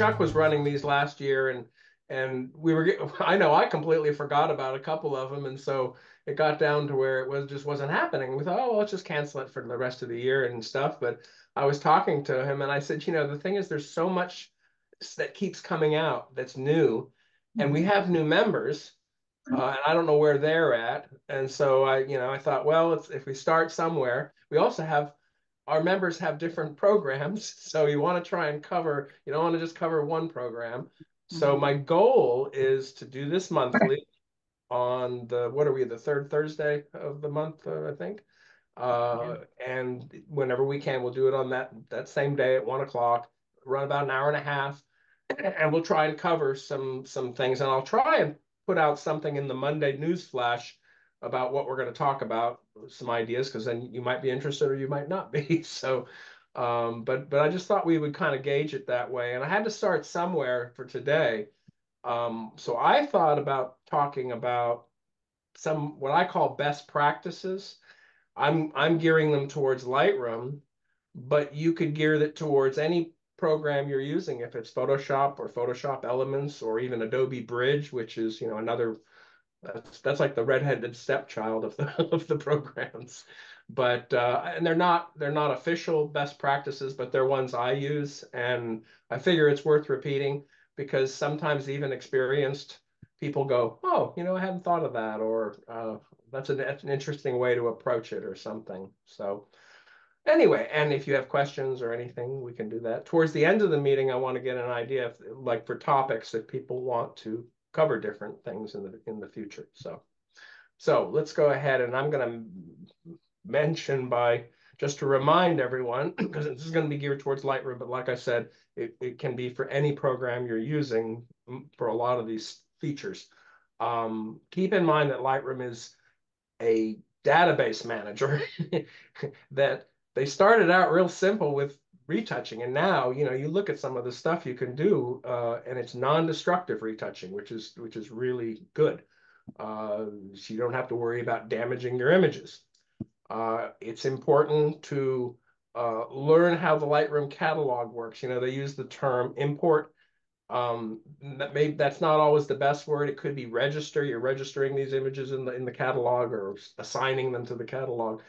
Chuck was running these last year, and and we were. I know I completely forgot about a couple of them, and so it got down to where it was just wasn't happening. We thought, oh, well, let's just cancel it for the rest of the year and stuff. But I was talking to him, and I said, you know, the thing is, there's so much that keeps coming out that's new, and we have new members. Uh, and I don't know where they're at, and so I, you know, I thought, well, if we start somewhere, we also have our members have different programs, so you want to try and cover. You don't want to just cover one program. So mm-hmm. my goal is to do this monthly on the what are we the third Thursday of the month, uh, I think. Uh, and whenever we can, we'll do it on that that same day at one o'clock. Run about an hour and a half, and we'll try and cover some some things. And I'll try and put out something in the Monday news flash about what we're going to talk about, some ideas, because then you might be interested or you might not be. So, um, but but I just thought we would kind of gauge it that way, and I had to start somewhere for today. Um, so I thought about talking about some what I call best practices. I'm I'm gearing them towards Lightroom, but you could gear that towards any program you're using, if it's Photoshop or Photoshop Elements or even Adobe Bridge, which is you know another that's that's like the redheaded stepchild of the of the programs. But uh, and they're not they're not official best practices but they're ones i use and i figure it's worth repeating because sometimes even experienced people go oh you know i hadn't thought of that or uh, that's an, that's an interesting way to approach it or something. So anyway and if you have questions or anything we can do that. Towards the end of the meeting i want to get an idea of like for topics that people want to cover different things in the in the future. So, so let's go ahead and I'm going to mention by just to remind everyone because this is going to be geared towards Lightroom, but like I said, it, it can be for any program you're using for a lot of these features. Um, keep in mind that Lightroom is a database manager that they started out real simple with retouching. And now, you know, you look at some of the stuff you can do, uh, and it's non-destructive retouching, which is which is really good. Uh, so you don't have to worry about damaging your images. Uh, it's important to uh, learn how the Lightroom catalog works. You know, they use the term import. Um, that may that's not always the best word. It could be register. You're registering these images in the in the catalog or assigning them to the catalog.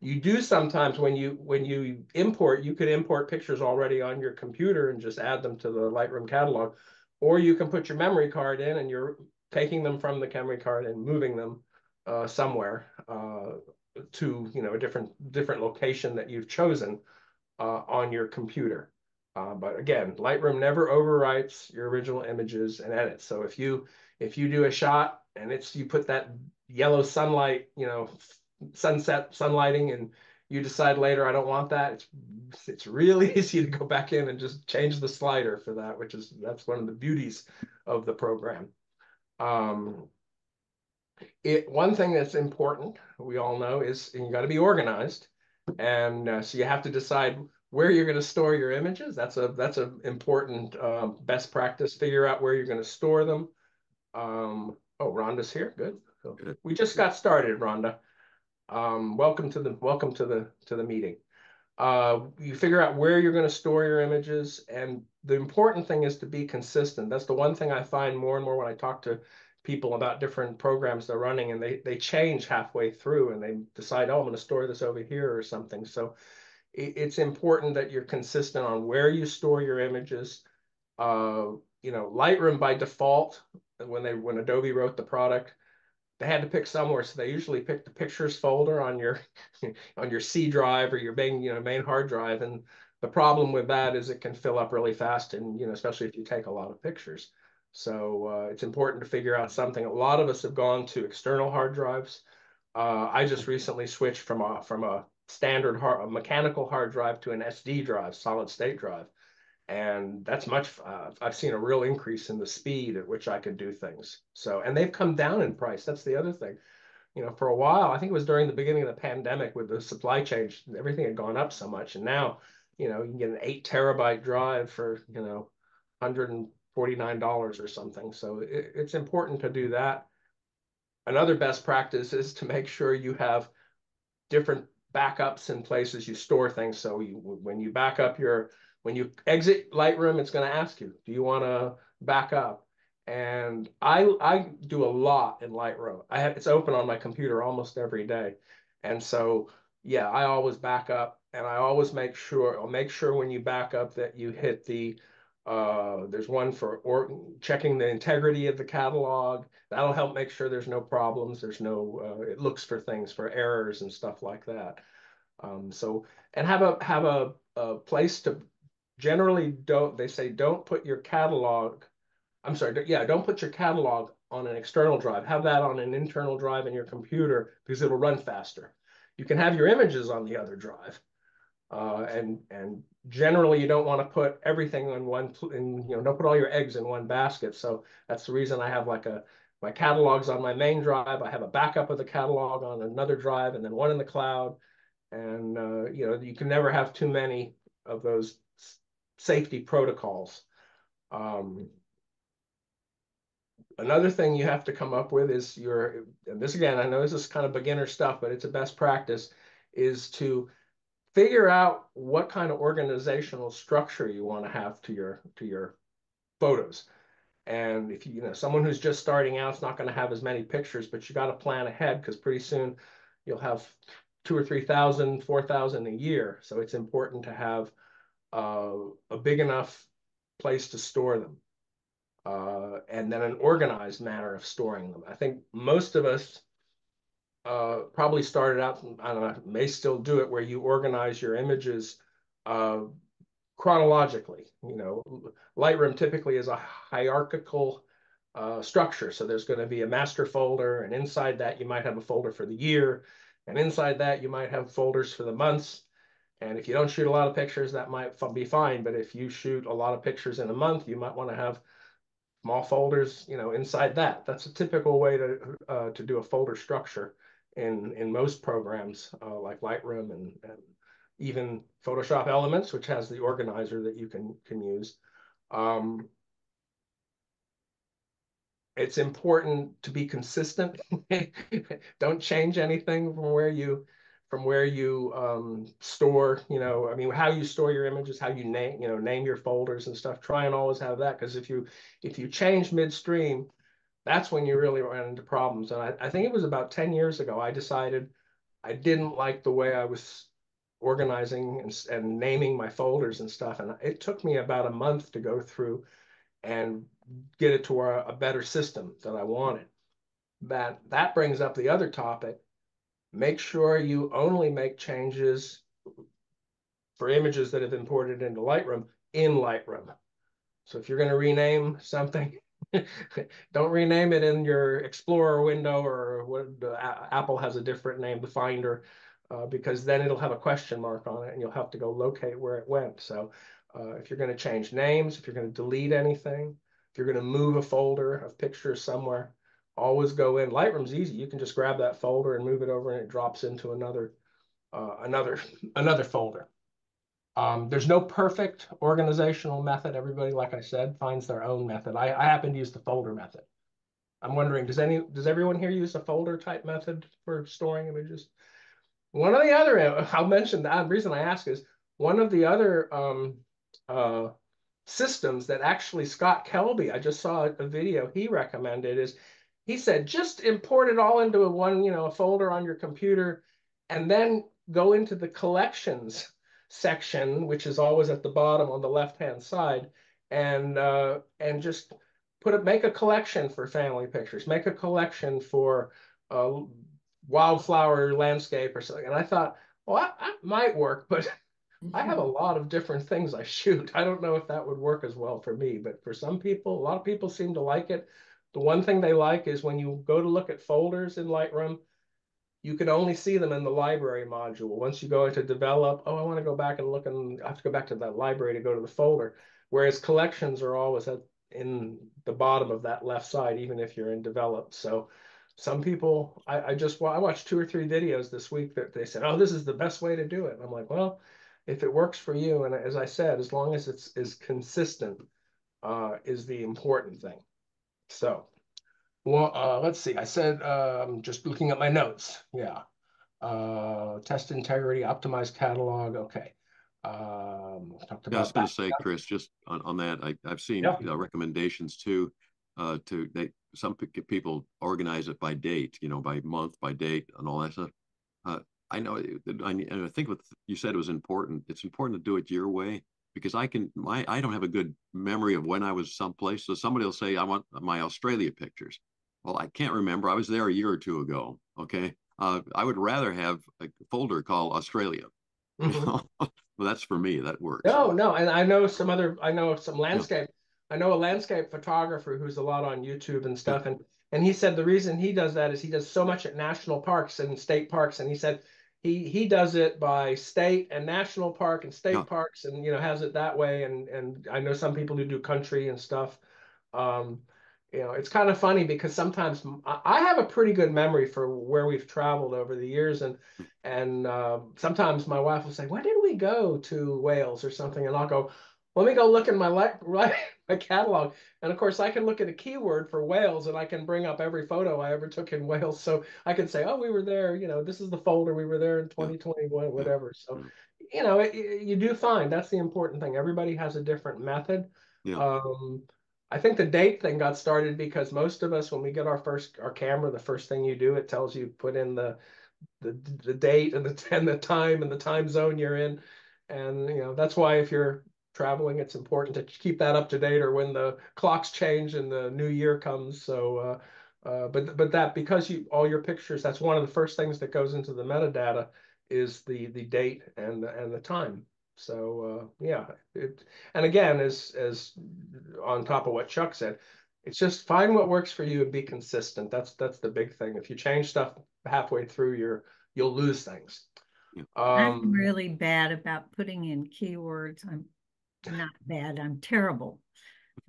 You do sometimes when you when you import, you could import pictures already on your computer and just add them to the Lightroom catalog, or you can put your memory card in and you're taking them from the memory card and moving them uh, somewhere uh, to you know a different different location that you've chosen uh, on your computer. Uh, but again, Lightroom never overwrites your original images and edits. So if you if you do a shot and it's you put that yellow sunlight, you know, sunset sunlighting and you decide later I don't want that, it's it's really easy to go back in and just change the slider for that, which is that's one of the beauties of the program. Um, it one thing that's important we all know is you got to be organized, and uh, so you have to decide where you're going to store your images. That's a that's an important uh, best practice. Figure out where you're going to store them. Um, oh, Rhonda's here. Good. So we just got started, Rhonda. Um, welcome to the welcome to the to the meeting. Uh, you figure out where you're going to store your images, and the important thing is to be consistent. That's the one thing I find more and more when I talk to people about different programs they're running, and they they change halfway through, and they decide, oh, I'm going to store this over here or something. So it, it's important that you're consistent on where you store your images. Uh, you know, Lightroom by default, when they when Adobe wrote the product, they had to pick somewhere, so they usually pick the pictures folder on your on your C drive or your main you know main hard drive. And the problem with that is it can fill up really fast, and you know especially if you take a lot of pictures. So uh, it's important to figure out something. A lot of us have gone to external hard drives. Uh, I just recently switched from a from a standard hard, a mechanical hard drive to an SSD drive, solid state drive and that's much uh, i've seen a real increase in the speed at which i can do things. So and they've come down in price. That's the other thing. You know for a while i think it was during the beginning of the pandemic with the supply chain everything had gone up so much. And now you know you can get an eight terabyte drive for you know 149 dollars or something. So it, it's important to do that. Another best practice is to make sure you have different backups in places you store things. So you when you back up your when you exit Lightroom, it's going to ask you, do you want to back up? And I I do a lot in Lightroom. I have it's open on my computer almost every day, and so yeah, I always back up, and I always make sure I'll make sure when you back up that you hit the uh, there's one for or checking the integrity of the catalog. That'll help make sure there's no problems. There's no uh, it looks for things for errors and stuff like that. Um, so and have a have a, a place to generally don't they say don't put your catalog I'm sorry, yeah, don't put your catalog on an external drive. Have that on an internal drive in your computer because it'll run faster. You can have your images on the other drive. Uh, and and generally you don't want to put everything on one you know don't put all your eggs in one basket so that's the reason i have like a my catalogs on my main drive i have a backup of the catalog on another drive and then one in the cloud and uh, you know you can never have too many of those safety protocols um, another thing you have to come up with is your, this again, I know this is kind of beginner stuff, but it's a best practice, is to figure out what kind of organizational structure you want to have to your to your photos. And if you, you know, someone who's just starting out is not going to have as many pictures, but you got to plan ahead because pretty soon you'll have two or three thousand, four thousand a year. So it's important to have uh, a big enough place to store them uh, and then an organized manner of storing them. I think most of us uh, probably started out, I don't know, may still do it, where you organize your images uh, chronologically. You know, Lightroom typically is a hierarchical uh, structure. So there's going to be a master folder, and inside that you might have a folder for the year, and inside that you might have folders for the months. And if you don't shoot a lot of pictures, that might be fine. But if you shoot a lot of pictures in a month, you might want to have small folders, you know, inside that. That's a typical way to uh, to do a folder structure in in most programs uh, like Lightroom and, and even Photoshop Elements, which has the organizer that you can can use. Um, it's important to be consistent. Don't change anything from where you from where you um, store, you know, I mean, how you store your images, how you name, you know, name your folders and stuff. Try and always have that because if you if you change midstream, that's when you really run into problems. And I, I think it was about 10 years ago, I decided I didn't like the way I was organizing and, and naming my folders and stuff. And it took me about a month to go through and get it to a, a better system that I wanted. That that brings up the other topic Make sure you only make changes for images that have imported into Lightroom in Lightroom. So if you're going to rename something, don't rename it in your Explorer window or what Apple has a different name, the Finder, uh, because then it'll have a question mark on it and you'll have to go locate where it went. So uh, if you're going to change names, if you're going to delete anything, if you're going to move a folder of pictures somewhere, always go in. Lightroom's easy. You can just grab that folder and move it over and it drops into another uh, another another folder. Um, there's no perfect organizational method. Everybody, like I said, finds their own method. I, I happen to use the folder method. I'm wondering, does any does everyone here use a folder type method for storing images? One of the other, I'll mention that the reason I ask is one of the other um, uh, systems that actually Scott Kelby, I just saw a video he recommended is he said just import it all into a one you know a folder on your computer and then go into the collections section which is always at the bottom on the left hand side and uh, and just put a make a collection for family pictures make a collection for uh, wildflower landscape or something and i thought well that, that might work but I have a lot of different things I shoot. I don't know if that would work as well for me, but for some people, a lot of people seem to like it. The one thing they like is when you go to look at folders in Lightroom, you can only see them in the library module. Once you go into develop, oh, I want to go back and look and I have to go back to that library to go to the folder. Whereas collections are always at, in the bottom of that left side, even if you're in develop. So some people, I, I just, I watched two or three videos this week that they said, oh, this is the best way to do it. And I'm like, well, if it works for you, and as I said, as long as it's is consistent, uh, is the important thing. So, well, uh, let's see. I said, um, just looking at my notes. Yeah. Uh, test integrity, optimize catalog. Okay. Um, talked Yeah, I was going to say. Chris, just on, on that, I, I've seen Yeah. uh, recommendations too. Uh, to they some people organize it by date, you know, by month, by date, and all that stuff. Uh, I know, I, and I think what you said was important. It's important to do it your way because I can, my, I don't have a good memory of when I was someplace. So somebody will say, I want my Australia pictures. Well, I can't remember. I was there a year or two ago. Okay. Uh, I would rather have a folder called Australia. Mhm. well, that's for me. That works. No, no, and I know some other, I know some landscape. I know a landscape photographer who's a lot on YouTube and stuff, and and he said the reason he does that is he does so much at national parks and state parks, and he said he he does it by state and national park and state parks, and you know has it that way, and and I know some people who do country and stuff. Um, you know, it's kind of funny because sometimes i have a pretty good memory for where we've traveled over the years, and and um, sometimes my wife will say, "Where didn't we go to Wales or something?" And I'll go, "Let me go look in my li- right my catalog." And of course, I can look at a keyword for Wales, and I can bring up every photo I ever took in Wales. So I can say, "Oh, we were there. You know, this is the folder we were there in 2021, whatever." So, you know, it, it- you do find that's the important thing. Everybody has a different method. Yeah. Um, I think the date thing got started because most of us, when we get our first our camera, the first thing you do, it tells you put in the the the date and the and the time and the time zone you're in, and you know that's why if you're traveling, it's important to keep that up to date or when the clocks change and the new year comes. So, uh, uh, but but that because you all your pictures, that's one of the first things that goes into the metadata is the the date and the, and the time. So uh, yeah, it, and again, as as on top of what Chuck said, it's just find what works for you and be consistent. That's that's the big thing. If you change stuff halfway through, you're you'll lose things. Yeah. I'm Um, really bad about putting in keywords. I'm not bad, I'm terrible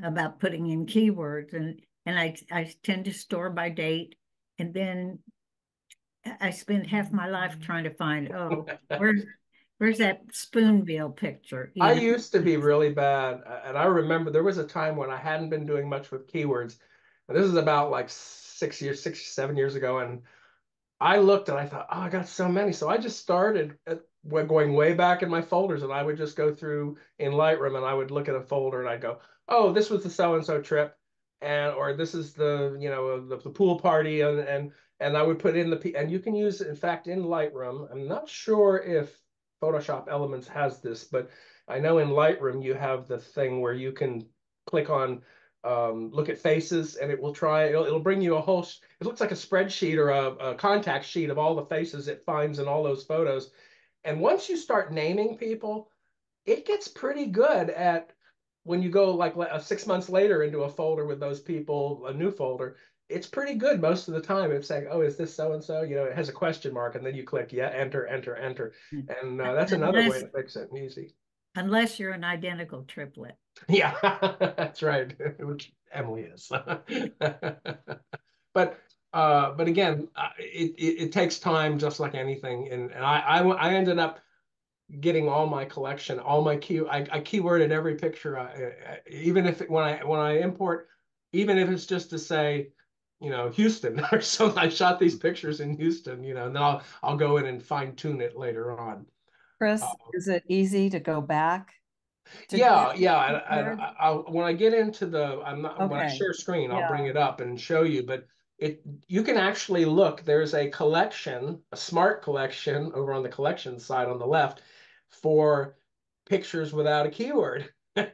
about putting in keywords and and I I tend to store by date and then I- spend half my life trying to find, oh, where's where's that spoonbill picture? you I know? used to be really bad, uh, and I remember there was a time when I hadn't been doing much with keywords, and this is about like six years, six, seven years ago, and I looked and I thought, oh, I got so many. So I just started at, when going way back in my folders, and I would just go through in Lightroom and I would look at a folder and I'd go, oh, this was the so and so trip, and or this is the you know the, the pool party, and and and I would put in the P and you can use in fact in Lightroom. I'm not sure if Photoshop Elements has this, but I know in Lightroom you have the thing where you can click on um, look at faces and it will try it'll, it'll bring you a whole it looks like a spreadsheet or a, a contact sheet of all the faces it finds in all those photos and once you start naming people it gets pretty good at when you go like uh, six months later into a folder with those people a new folder it's pretty good most of the time it's saying oh is this so and so you know it has a question mark and then you click yeah enter enter enter Hmm. and uh, that's another way to fix it easy Unless you're an identical triplet. Yeah, that's right. Which Emily is. but uh, but again, uh, it, it it takes time, just like anything. And and I I, I ended up getting all my collection, all my key. I, I keyworded every picture, I, I, even if it, when I when I import, even if it's just to say, you know, Houston or something. I shot these pictures in Houston, you know, and then I'll I'll go in and fine tune it later on. Chris, Uh, is it easy to go back? to Yeah, yeah, and? I- I'll when I get into the I'm not when I share screen, I'll Yeah. bring it up and show you. But it you can actually look. There's a collection, a smart collection over on the collection side on the left for pictures without a keyword.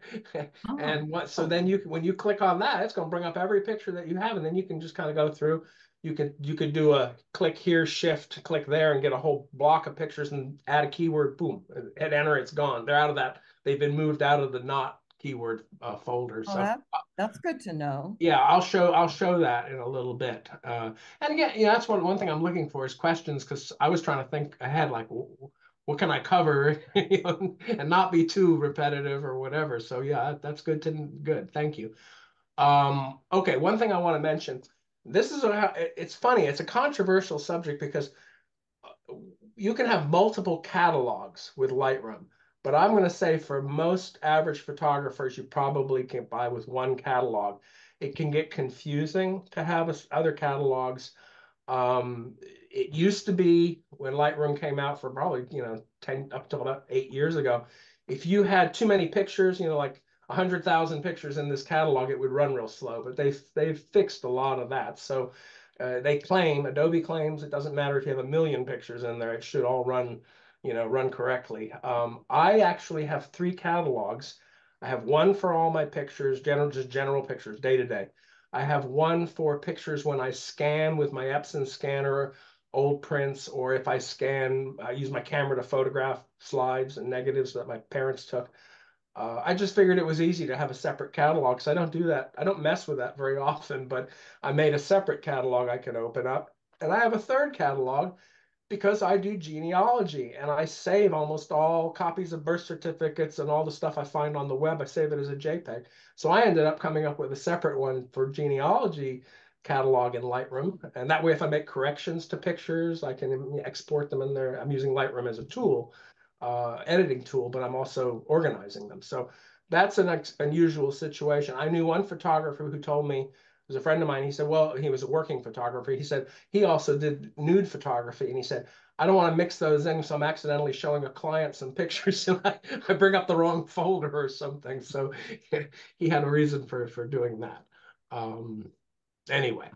Oh, And what so then you when you click on that, it's going to bring up every picture that you have, and then you can just kind of go through. You could you could do a click here, shift, click there, and get a whole block of pictures and add a keyword. Boom, hit enter. It's gone. They're out of that. They've been moved out of the not keyword uh, folder. Oh, So that, that's good to know. yeah, I'll show I'll show that in a little bit. Uh, and again, you know, that's one one thing I'm looking for is questions because I was trying to think ahead, like what can I cover, you know, and not be too repetitive or whatever. So yeah, that's good to good. Thank you. Um, okay, one thing I want to mention. This is a, it's funny. It's a controversial subject because uh, you can have multiple catalogs with Lightroom. But I'm going to say for most average photographers, you probably can buy with one catalog. It can get confusing to have other catalogs. Um, it used to be when Lightroom came out for probably, you know, 10 up to about eight years ago, if you had too many pictures, you know, like 100,000 pictures in this catalog, it would run real slow. But they've, they've fixed a lot of that. So uh, they claim, Adobe claims, it doesn't matter if you have a million pictures in there, it should all run, you know, run correctly. Um, I actually have three catalogs. I have one for all my pictures, general, just general pictures, day to day. I have one for pictures when I scan with my Epson scanner old prints, or if I scan, I use my camera to photograph slides and negatives that my parents took. Uh, I just figured it was easy to have a separate catalog because I don't do that. I don't mess with that very often, but I made a separate catalog I can open up. And I have a third catalog because I do genealogy and I save almost all copies of birth certificates and all the stuff I find on the web. I save it as a JPEG. So I ended up coming up with a separate one for genealogy catalog in Lightroom. And that way, if I make corrections to pictures, I can export them in there. I'm using Lightroom as a tool, uh, editing tool, but I'm also organizing them. So that's an unusual situation. I knew one photographer who told me, was a friend of mine. He said, well, he was a working photographer. He said he also did nude photography. And he said, I don't want to mix those in. So I'm accidentally showing a client some pictures and I, I bring up the wrong folder or something. So he had a reason for, for doing that. Um, anyway.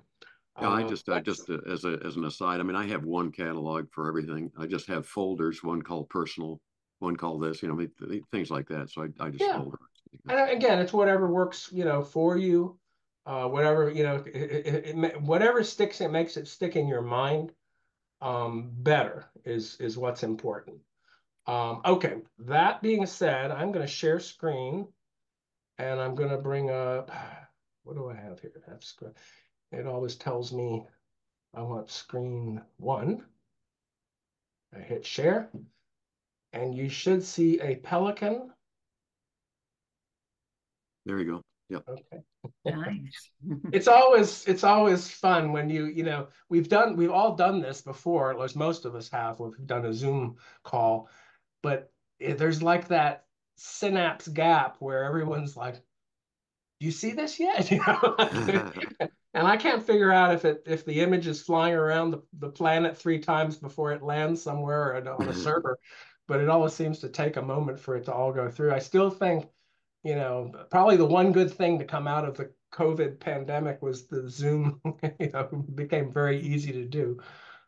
Yeah, I uh, just, I just, uh, as a, as an aside, I mean, I have one catalog for everything. I just have folders, one called personal, one called this, you know, things like that. So I, I just yeah. folder. And again, it's whatever works, you know, for you. Uh, whatever you know, it, it, it, whatever sticks, it makes it stick in your mind. Um, better is is what's important. Um, okay, that being said, I'm going to share screen, and I'm going to bring up. What do I have here? Have screen. It always tells me I want screen one. I hit share, and you should see a pelican. There you go. Yep. Okay. Nice. it's always it's always fun when you you know we've done we've all done this before, at least most of us have. We've done a Zoom call, but there's like that synapse gap where everyone's like, "Do you see this yet?" You know. and I can't figure out if it if the image is flying around the, the planet three times before it lands somewhere on a mm-hmm. server, but it always seems to take a moment for it to all go through. I still think, you know, probably the one good thing to come out of the COVID pandemic was the Zoom, you know, became very easy to do.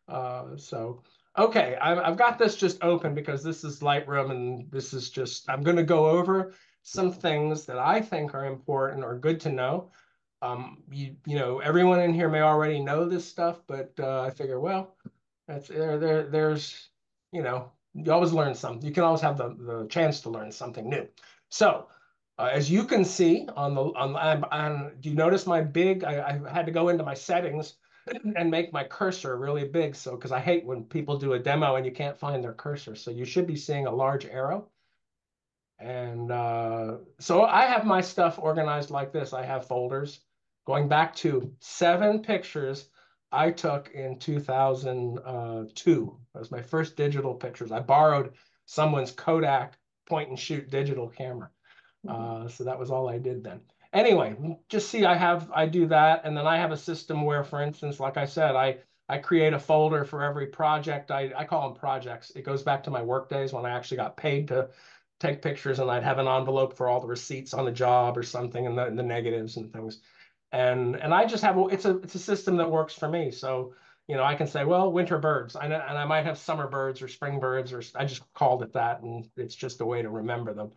Uh, so, okay, I've, I've got this just open because this is Lightroom and this is just, I'm going to go over some things that I think are important or good to know um, you you know, everyone in here may already know this stuff, but uh, I figure, well, that's there. There, there's, you know, you always learn something. You can always have the the chance to learn something new. So, uh, as you can see on the on, on, on do you notice my big? I, I had to go into my settings and make my cursor really big. So, because I hate when people do a demo and you can't find their cursor. So you should be seeing a large arrow. And uh, so I have my stuff organized like this. I have folders going back to seven pictures I took in 2002. That was my first digital pictures. I borrowed someone's Kodak point and shoot digital camera. Uh, so that was all I did then. Anyway, just see I have, I do that. And then I have a system where, for instance, like I said, I, I create a folder for every project. I, I call them projects. It goes back to my work days when I actually got paid to take pictures and I'd have an envelope for all the receipts on the job or something and the, the negatives and things and and I just have it's a it's a system that works for me. So you know I can say well winter birds, I know, and I might have summer birds or spring birds, or I just called it that, and it's just a way to remember them.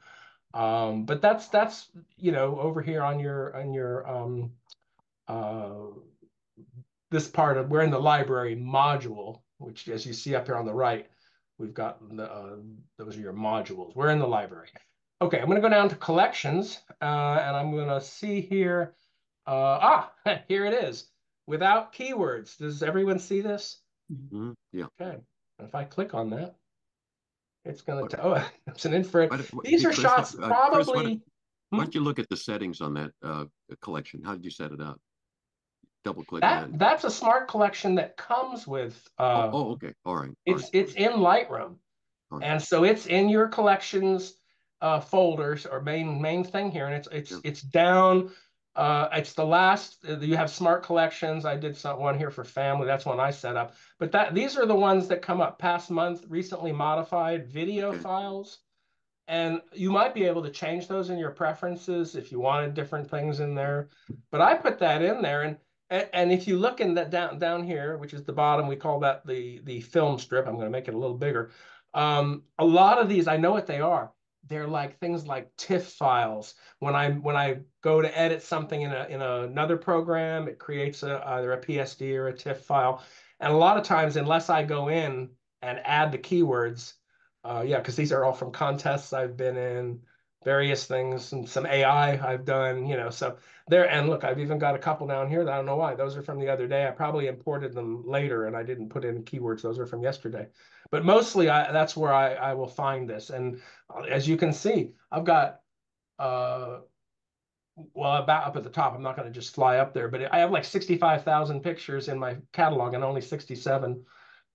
Um, but that's that's you know over here on your on your um, uh, this part of we're in the library module, which as you see up here on the right, we've got the, uh, those are your modules. We're in the library. Okay, I'm going to go down to collections, uh, and I'm going to see here. Uh, ah, here it is. Without keywords. Does everyone see this? Mm-hmm. Yeah. Okay. If I click on that, it's going to, oh, it's an infrared. These are Chris, shots uh, probably. Chris, why, don't, why, don't, you look at the settings on that uh, collection? How did you set it up? Double click that, that. That's a smart collection that comes with. Uh, oh, oh, okay. All right. All it's right. it's in Lightroom, right. and so it's in your collections uh, folders or main main thing here, and it's it's yeah. it's down Uh, it's the last. uh, You have smart collections. I did some one here for family. That's one I set up. But that these are the ones that come up past month, recently modified video files, and you might be able to change those in your preferences if you wanted different things in there. But I put that in there, and and, and if you look in that down down here, which is the bottom, we call that the the film strip. I'm going to make it a little bigger. Um, a lot of these, I know what they are. They're like things like TIFF files. When I when I go to edit something in a in another program, it creates a, either a PSD or a TIFF file. And a lot of times, unless I go in and add the keywords, uh, yeah, because these are all from contests I've been in, various things, and some AI I've done, you know. So there, and look, I've even got a couple down here that I don't know why. Those are from the other day. I probably imported them later, and I didn't put in keywords. Those are from yesterday. But mostly, I that's where I I will find this. And uh, as you can see, I've got uh well about up at the top i'm not going to just fly up there but i have like 65,000 pictures in my catalog and only 67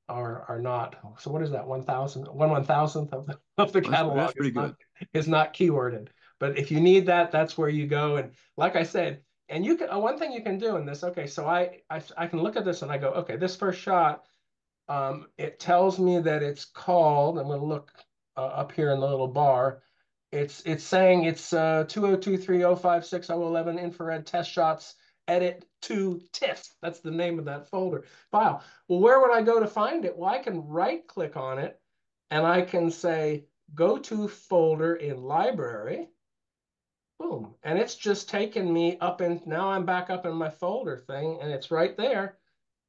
are are not. So what is that? 1,000 one one thousandth of the, of the catalog that's pretty is not, good. is not keyworded. But if you need that that's where you go. And like i said and you can uh, one thing you can do in this okay so I, I i can look at this and i go okay this first shot um it tells me that it's called i'm going to look uh, up here in the little bar. It's it's saying it's uh 2023056011 infrared test shots edit to TIFF. That's the name of that folder file. Well, where would I go to find it? Well, I can right click on it and I can say go to folder in library. Boom. And it's just taken me up and now I'm back up in my folder thing and it's right there.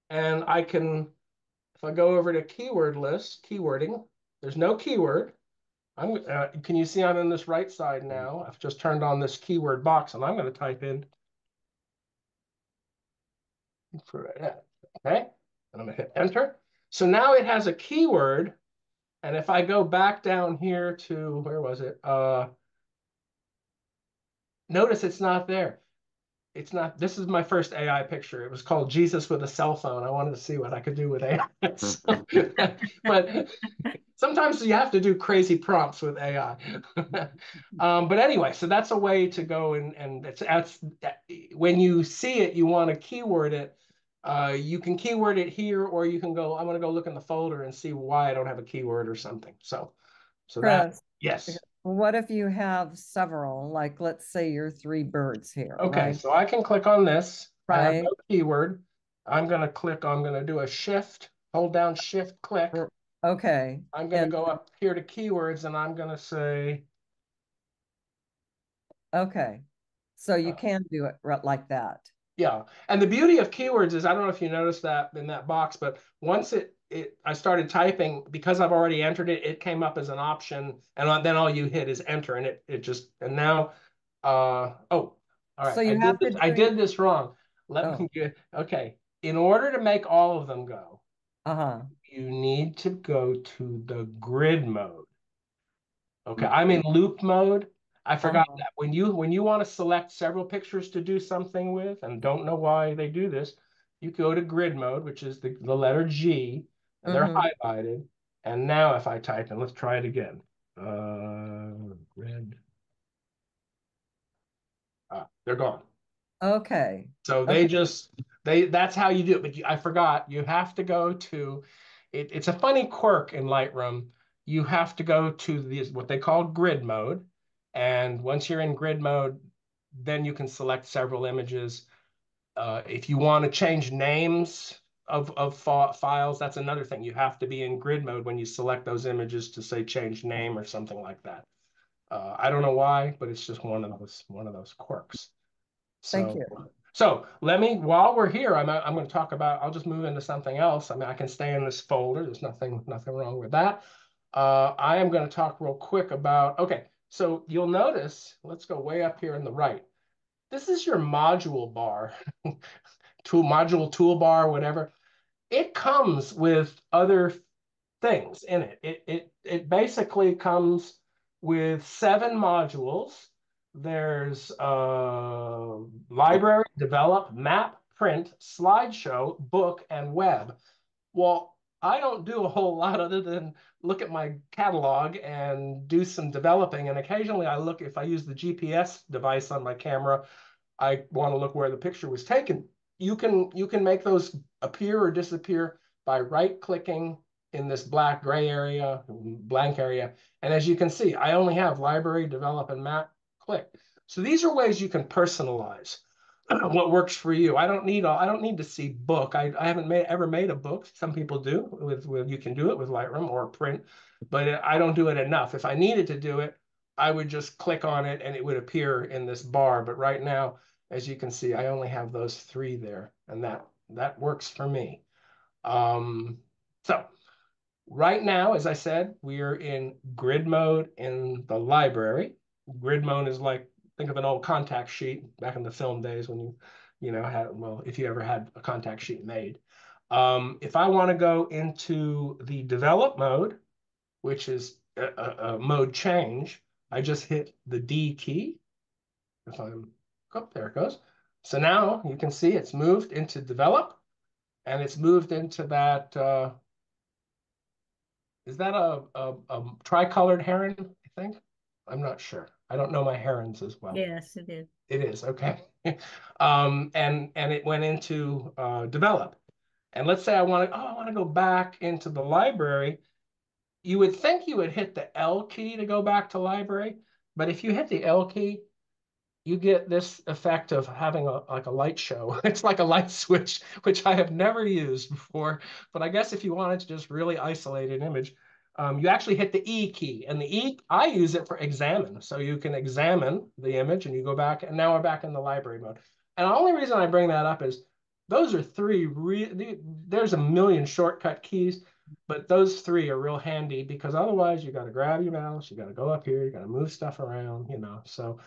And I can, if I go over to keyword list, keywording, there's no keyword. I'm, uh, can you see I'm in this right side now? I've just turned on this keyword box and I'm going to type in infrared, okay? And I'm to hit enter. So now it has a keyword. And if I go back down here to, where was it? Uh, notice it's not there. It's not, this is my first AI picture. It was called Jesus with a cell phone. I wanted to see what I could do with AI. But sometimes you have to do crazy prompts with AI. um, but anyway, so that's a way to go and and it's that's when you see it, you want to keyword it. Uh, you can keyword it here, or you can go. I'm going to go look in the folder and see why I don't have a keyword or something. So, so that yes. what if you have several, like, let's say you're three birds here, Okay, right? so I can click on this. I have Right. no keyword. I'm going to click. I'm going to do a shift. Hold down shift click. Okay, I'm going to go up here to keywords, and I'm going to say. okay. So you Uh, can do it like that. Yeah, and the beauty of keywords is I don't know if you noticed that in that box, but once it it I started typing because I've already entered it, it came up as an option, and then all you hit is enter, and it it just and now, uh oh, all right, So I you did have to this, I did this wrong. Let Oh. me get okay. In order to make all of them go, Uh-huh. You need to go to the grid mode. Okay. I'm in Loupe mode. I forgot Uh-huh. that when you when you want to select several pictures to do something with and don't know why they do this, you go to grid mode, which is the, the letter G, and they're Mhm. highlighted. And now if I type in, let's try it again. Uh, grid. Ah, they're gone. Okay, So they Okay. just they that's how you do it. But you, I forgot you have to go to it, it's a funny quirk in Lightroom. You have to go to these what they call grid mode. And once you're in grid mode, then you can select several images. Uh, if you want to change names of, of files, that's another thing. You have to be in grid mode when you select those images to say change name or something like that. Uh, I don't know why, but it's just one of those one of those quirks. Thank you. So let me, while we're here, I'm, I'm going to talk about, I'll just move into something else. I mean, I can stay in this folder. There's nothing, nothing wrong with that. Uh, I am going to talk real quick about, okay, so you'll notice, let's go way up here in the right. This is your module bar, tool module toolbar, whatever. It comes with other things in it. It it it basically comes with seven modules. There's uh, library, develop, map, print, slideshow, book, and web. Well, I don't do a whole lot other than look at my catalog and do some developing. And occasionally I look, if I use the GPS device on my camera, I want to look where the picture was taken. You can you can make those appear or disappear by right clicking in this black gray area, blank area. And as you can see, I only have library, develop, and map click. So these are ways you can personalize what works for you. I don't need I don't need to see book. I, I haven't made ever made a book. Some people do with, with you can do it with Lightroom or print, but I don't do it enough. If I needed to do it, I would just click on it and it would appear in this bar. But right now, as you can see, I only have those three there, and that that works for me. Um, so right now, as I said, we are in grid mode in the library. Grid mode is like think of an old contact sheet back in the film days when you, you know, had well, if you ever had a contact sheet made. Um, if I want to go into the develop mode, which is a, a, a, mode change, I just hit the D key. If I'm, oh, there it goes. So now you can see it's moved into develop and it's moved into that, uh, is that a, a, a tricolored heron, I think? I'm not sure. I don't know my herons as well. Yes, it is. It is, okay. um, and and it went into uh, develop. And let's say I want to, oh, I want to go back into the library. You would think you would hit the L key to go back to library, but if you hit the L key, you get this effect of having a like a light show. It's like a light switch, which I have never used before. But I guess if you wanted to just really isolate an image, um, you actually hit the E key. And the E, I use it for examine. So you can examine the image and you go back, and now we're back in the library mode. And the only reason I bring that up is those are three, re- there's a million shortcut keys, but those three are real handy because otherwise you got to grab your mouse, you got to go up here, you got to move stuff around, you know. So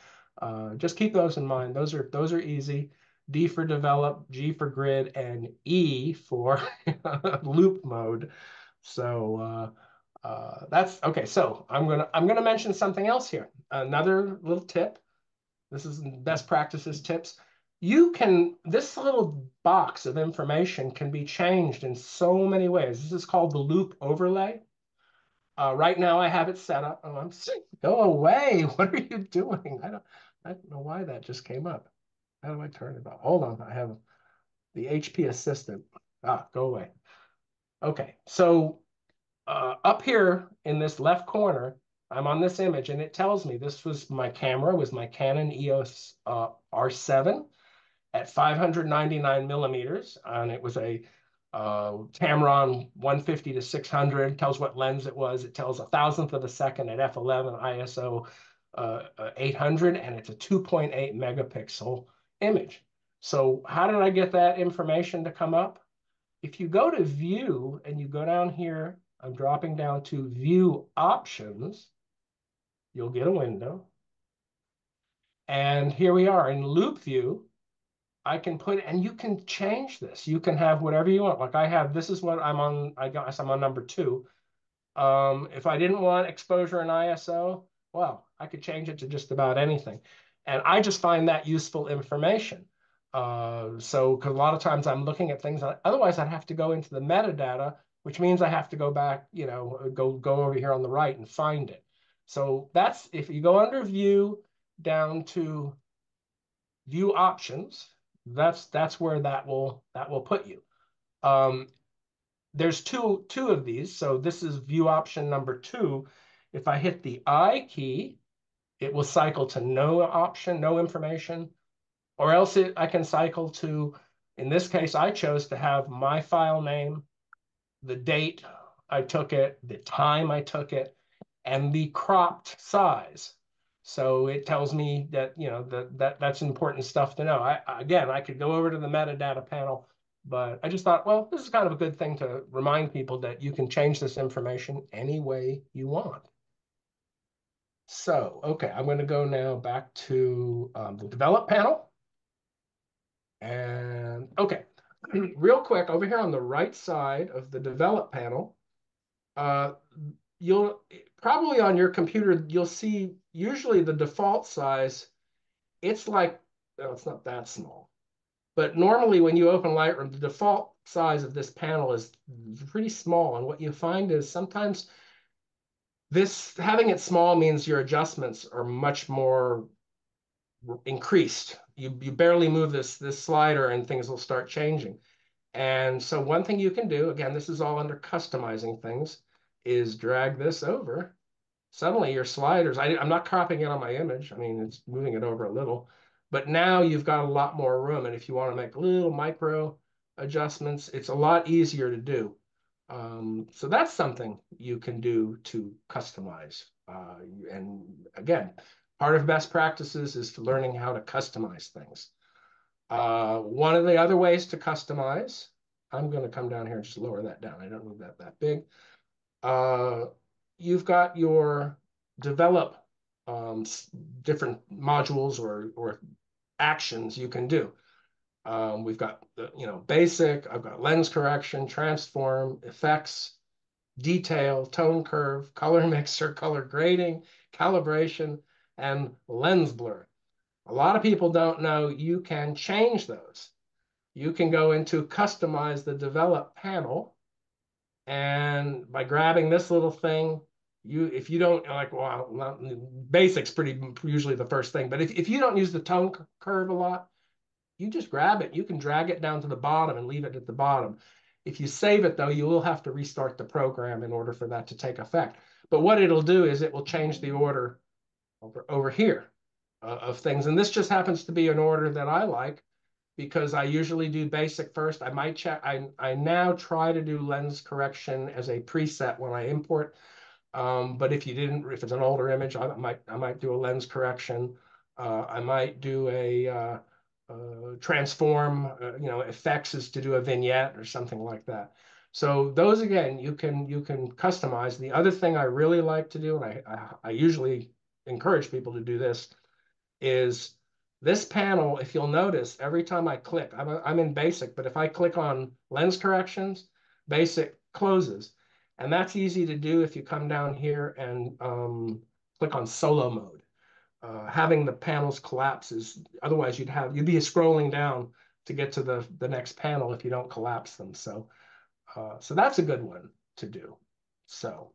uh, just keep those in mind. Those are those are easy. D for develop, G for grid, and E for Loupe mode. So uh, uh, that's okay. So I'm gonna I'm gonna mention something else here. Another little tip. This is best practices tips. You can this little box of information can be changed in so many ways. This is called the Loupe overlay. Uh, right now I have it set up. Oh, I'm sick. Go away. What are you doing? I don't, I don't know why that just came up. How do I turn it off? Hold on. I have the HP assistant. Ah, go away. Okay. So uh, up here in this left corner, I'm on this image and it tells me this was my camera, was my Canon EOS uh, R7 at 599 millimeters. And it was a uh, Tamron 150 to 600 tells what lens it was. It tells a thousandth of a second at f11 ISO uh, uh, 800, and it's a 2.8 megapixel image. So how did I get that information to come up? If you go to view and you go down here, I'm dropping down to view options, you'll get a window. And here we are in Loupe view. I can put, and you can change this. You can have whatever you want. Like I have, this is what I'm on, I guess I'm on number two. Um, if I didn't want exposure and ISO, well, I could change it to just about anything. And I just find that useful information. Uh, so, because a lot of times I'm looking at things, otherwise I'd have to go into the metadata, which means I have to go back, you know, go, go over here on the right and find it. So that's, if you go under view down to view options, that's that's where that will that will put you. Um, there's two two of these. So this is view option number two. If I hit the I key, it will cycle to no option, no information, or else it, I can cycle to, in this case, I chose to have my file name, the date I took it, the time I took it, and the cropped size. So it tells me that, you know, that, that that's important stuff to know. I, again, I could go over to the metadata panel, but I just thought, well, this is kind of a good thing to remind people that you can change this information any way you want. So, okay, I'm going to go now back to um, the develop panel. And okay, real quick, over here on the right side of the develop panel, uh, you'll probably on your computer, you'll see usually the default size, it's like, no, it's not that small. But normally when you open Lightroom, the default size of this panel is pretty small. And what you find is sometimes this having it small means your adjustments are much more increased You, you barely move this, this slider and things will start changing. And so one thing you can do, again, this is all under customizing things, is drag this over. Suddenly your sliders, I, I'm not cropping it on my image. I mean, it's moving it over a little, but now you've got a lot more room. And if you want to make little micro adjustments, it's a lot easier to do. Um, so that's something you can do to customize. Uh, and again, part of best practices is learning how to customize things. Uh, one of the other ways to customize, I'm going to come down here and just lower that down. I don't need that that big. Uh, you've got your develop um, different modules or, or actions you can do. Um, we've got the, you know, basic, I've got lens correction, transform, effects, detail, tone curve, color mixer, color grading, calibration, and lens blur. A lot of people don't know you can change those. You can go into customize the develop panel. And by grabbing this little thing, you if you don't like well not, basics pretty usually the first thing but if, if you don't use the tone curve a lot you just grab it. You can drag it down to the bottom and leave it at the bottom. If you save it, though, you will have to restart the program in order for that to take effect. But what it'll do is it will change the order over, over here uh, of things. And this just happens to be an order that I like because I usually do basic first. I might check, I, I now try to do lens correction as a preset when I import. Um, but if you didn't, if it's an older image, I might, I might do a lens correction. Uh, I might do a, uh, uh, transform, uh, you know, effects is to do a vignette or something like that. So those again, you can you can customize. The other thing I really like to do, and I I, I usually encourage people to do this, is this panel. If you'll notice, every time I click, I'm I'm in basic, but if I click on lens corrections, basic closes, and that's easy to do if you come down here and um, click on solo mode uh, having the panels collapse is otherwise you'd have you'd be scrolling down to get to the the next panel if you don't collapse them. So uh, so that's a good one to do. So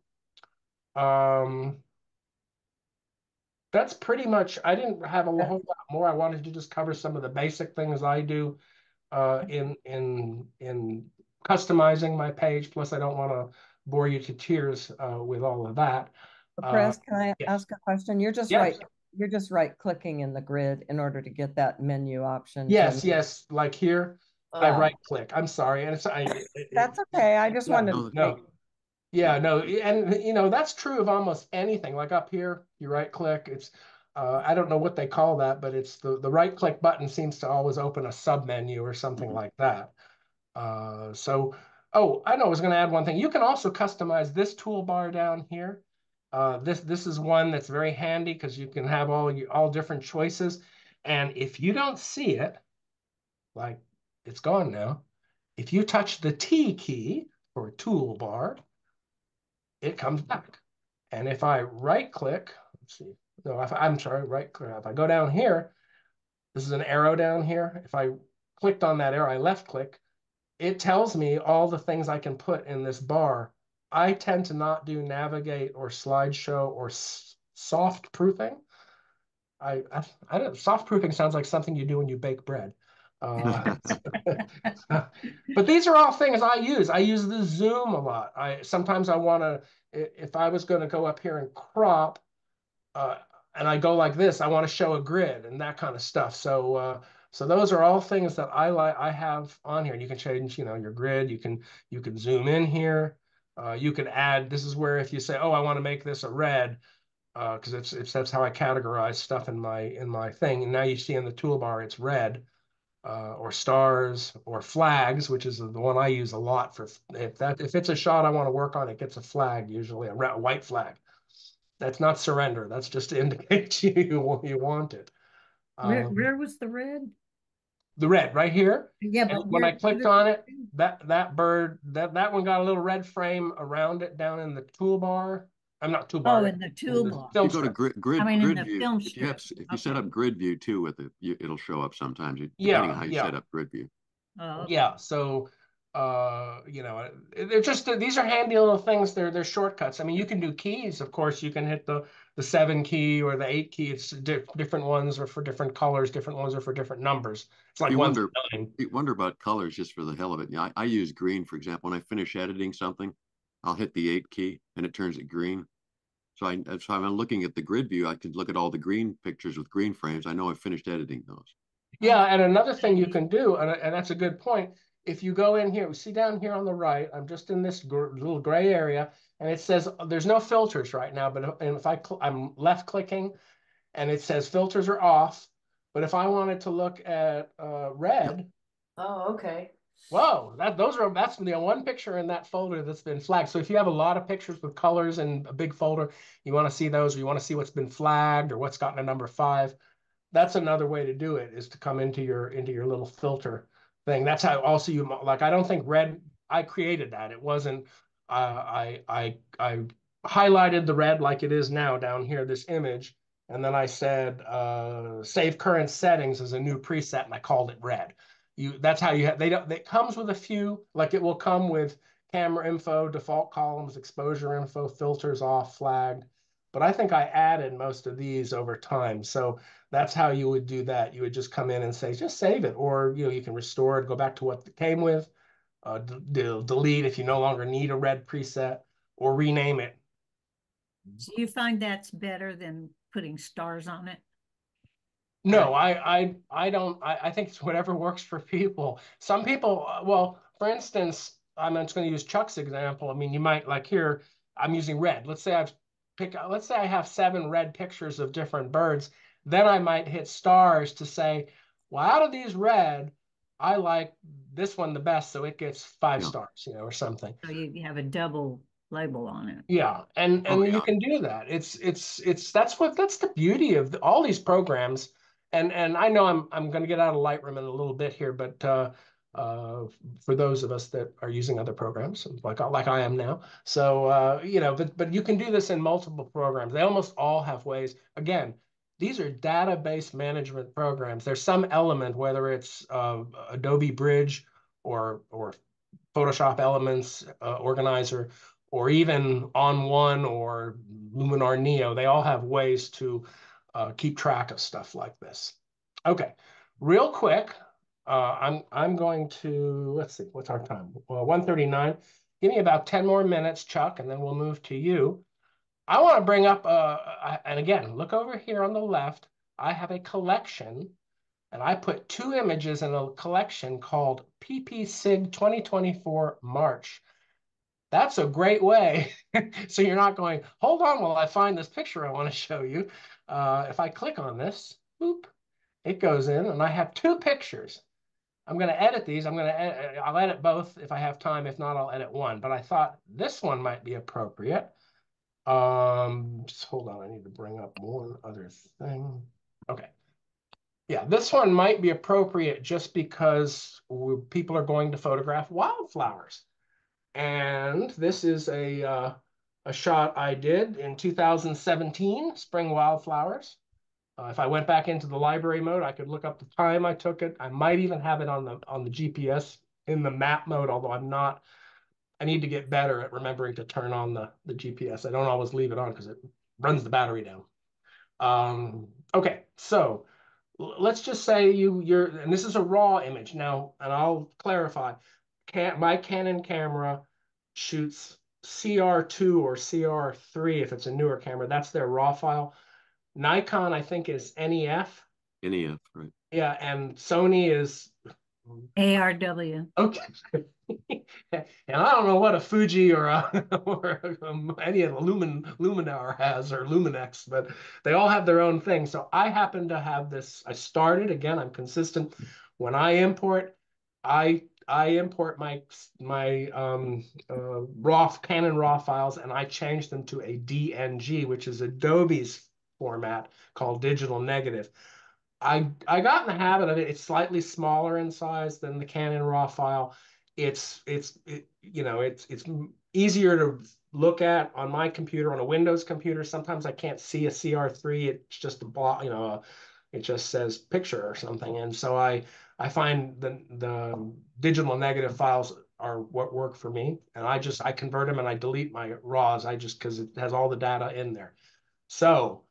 um, that's pretty much. I didn't have a whole lot more. I wanted to just cover some of the basic things I do uh, in in in customizing my page. Plus, I don't want to bore you to tears uh, with all of that. Chris, uh, can I yes. ask a question? You're just yes. right you're just right clicking in the grid in order to get that menu option. Yes, yes. Like here, uh, I right click. I'm sorry, and it's I. It, that's okay. I just wanted to no. Yeah, no, and you know that's true of almost anything. Like up here, you right click. It's uh, I don't know what they call that, but it's the the right click button seems to always open a sub menu or something mm -hmm. like that. Uh, so, oh, I know. I was going to add one thing. You can also customize this toolbar down here. Uh, this this is one that's very handy because you can have all you all different choices. And if you don't see it, like it's gone now, if you touch the T key or toolbar, it comes back. And if I right click, let's see, no, if, I'm sorry, right click. If I go down here, this is an arrow down here. If I clicked on that arrow, I left click, it tells me all the things I can put in this bar I tend to not do navigate or slideshow or soft proofing. I, I, I don't, soft proofing sounds like something you do when you bake bread. Uh, but these are all things I use. I use the zoom a lot. I sometimes I want to, if I was going to go up here and crop, uh, and I go like this, I want to show a grid and that kind of stuff. So uh, so those are all things that I like. I have on here, and you can change, you know, your grid. You can you can zoom in here. Uh, you can add, this is where if you say, oh, I want to make this a red, because uh, it's, it's that's how I categorize stuff in my in my thing. And now you see in the toolbar it's red, uh, or stars, or flags, which is the one I use a lot for. If that if it's a shot I want to work on, it gets a flag usually a, red, a white flag. That's not surrender. That's just to indicate you you want it. Where, um, where was the red? the red right here. Yeah, but when I clicked on it, that that bird that that one got a little red frame around it down in the toolbar. I'm not toolbar. Oh, in the toolbar. You go to grid grid, I mean, grid in the view. film If you, have, strip. if you set Okay. up grid view too with it, you, it'll show up sometimes. you- Yeah, Depending on how you yeah. set up grid view. Oh, okay. Yeah, so uh, you know, they're just these are handy little things. They're they're shortcuts. I mean, you can do keys, of course. You can hit the the seven key or the eight key. It's di different ones are for different colors. Different ones are for different numbers. It's like you one wonder, you wonder about colors just for the hell of it. Yeah, I, I use green, for example. When I finish editing something, I'll hit the eight key and it turns it green. So I, so I'm looking at the grid view. I can look at all the green pictures with green frames. I know I've finished editing those. Yeah, and another thing you can do, and, and that's a good point. If you go in here, we see down here on the right, I'm just in this gr little gray area, and it says there's no filters right now. But if, if I I'm left clicking, and it says filters are off. But if I wanted to look at uh, red, Oh, okay. Whoa, that those are that's the one picture in that folder that's been flagged. So if you have a lot of pictures with colors in a big folder, you want to see those, or you want to see what's been flagged or what's gotten a number five. That's another way to do it is to come into your into your little filter thing. That's how also you like. I don't think red. I created that. It wasn't. Uh, I I I highlighted the red like it is now down here. This image, and then I said uh, save current settings as a new preset, and I called it red you that's how you have they don't it comes with a few like it will come with camera info default columns exposure info filters off flagged. But i think i added most of these over time. So that's how you would do that. You would just come in and say just save it or you know you can restore it go back to what it came with uh, delete if you no longer need a red preset or rename it. Do you find that's better than putting stars on it no, I, I, I don't. I, I think it's whatever works for people. Some people, uh, well, for instance, I'm just going to use Chuck's example. I mean, you might like here. I'm using red. Let's say I've pick. Let's say I have seven red pictures of different birds. Then I might hit stars to say, well, out of these red, I like this one the best, so it gets five yeah. stars, you know, or something. So you have a double label on it. Yeah, and and oh, yeah. you can do that. It's it's it's that's what that's the beauty of the, all these programs and and I know I'm I'm going to get out of Lightroom in a little bit here, but uh, uh, for those of us that are using other programs, like like I am now, so uh, you know, but but you can do this in multiple programs. They almost all have ways. Again, these are database management programs. There's some element, whether it's uh, Adobe Bridge or or Photoshop Elements uh, Organizer, or even ON1 or Luminar Neo. They all have ways to uh, keep track of stuff like this. Okay, real quick, uh, I'm I'm going to let's see what's our time. Well, 139. Give me about 10 more minutes, Chuck, and then we'll move to you. I want to bring up, uh, and again, look over here on the left. I have a collection, and I put two images in a collection called PPSig 2024 March. That's a great way. so you're not going, hold on while I find this picture I want to show you. Uh, if I click on this, boop, it goes in and I have two pictures. I'm going to edit these. I'm going to, ed I'll edit both if I have time. If not, I'll edit one. But I thought this one might be appropriate. Um, just hold on. I need to bring up one other thing. Okay. Yeah, this one might be appropriate just because people are going to photograph wildflowers. And this is a, uh, a shot I did in 2017, Spring Wildflowers. Uh, if I went back into the library mode, I could look up the time I took it. I might even have it on the on the GPS in the map mode, although I'm not. I need to get better at remembering to turn on the, the GPS. I don't always leave it on because it runs the battery down. Um, okay, so let's just say you you're and this is a raw image now, and I'll clarify. Can, my Canon camera shoots CR2 or CR3 if it's a newer camera. That's their raw file. Nikon, I think, is NEF. NEF, right. Yeah, and Sony is ARW. Okay. and I don't know what a Fuji or, a, or um, any of the Lumin Luminar has or Luminex, but they all have their own thing. So I happen to have this. I started again. I'm consistent. When I import, I I import my my um, uh, raw Canon raw files and I change them to a DNG, which is Adobe's format called digital negative. I I got in the habit of it. It's slightly smaller in size than the Canon raw file. It's it's it, you know it's it's easier to look at on my computer on a Windows computer. Sometimes I can't see a CR3. It's just a block, you know, it just says picture or something, and so I I find the the digital negative files are what work for me. And I just, I convert them and I delete my raws. I just, because it has all the data in there. So,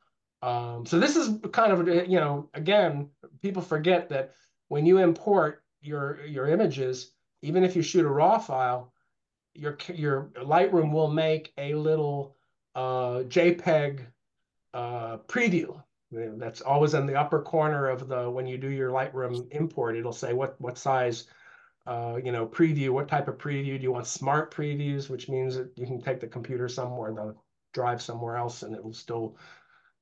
um, so this is kind of, you know, again, people forget that when you import your, your images, even if you shoot a raw file, your, your Lightroom will make a little uh, JPEG uh, preview. That's always in the upper corner of the, when you do your Lightroom import, it'll say what, what size uh, you know, preview, what type of preview? Do you want smart previews, which means that you can take the computer somewhere, the drive somewhere else, and it will still,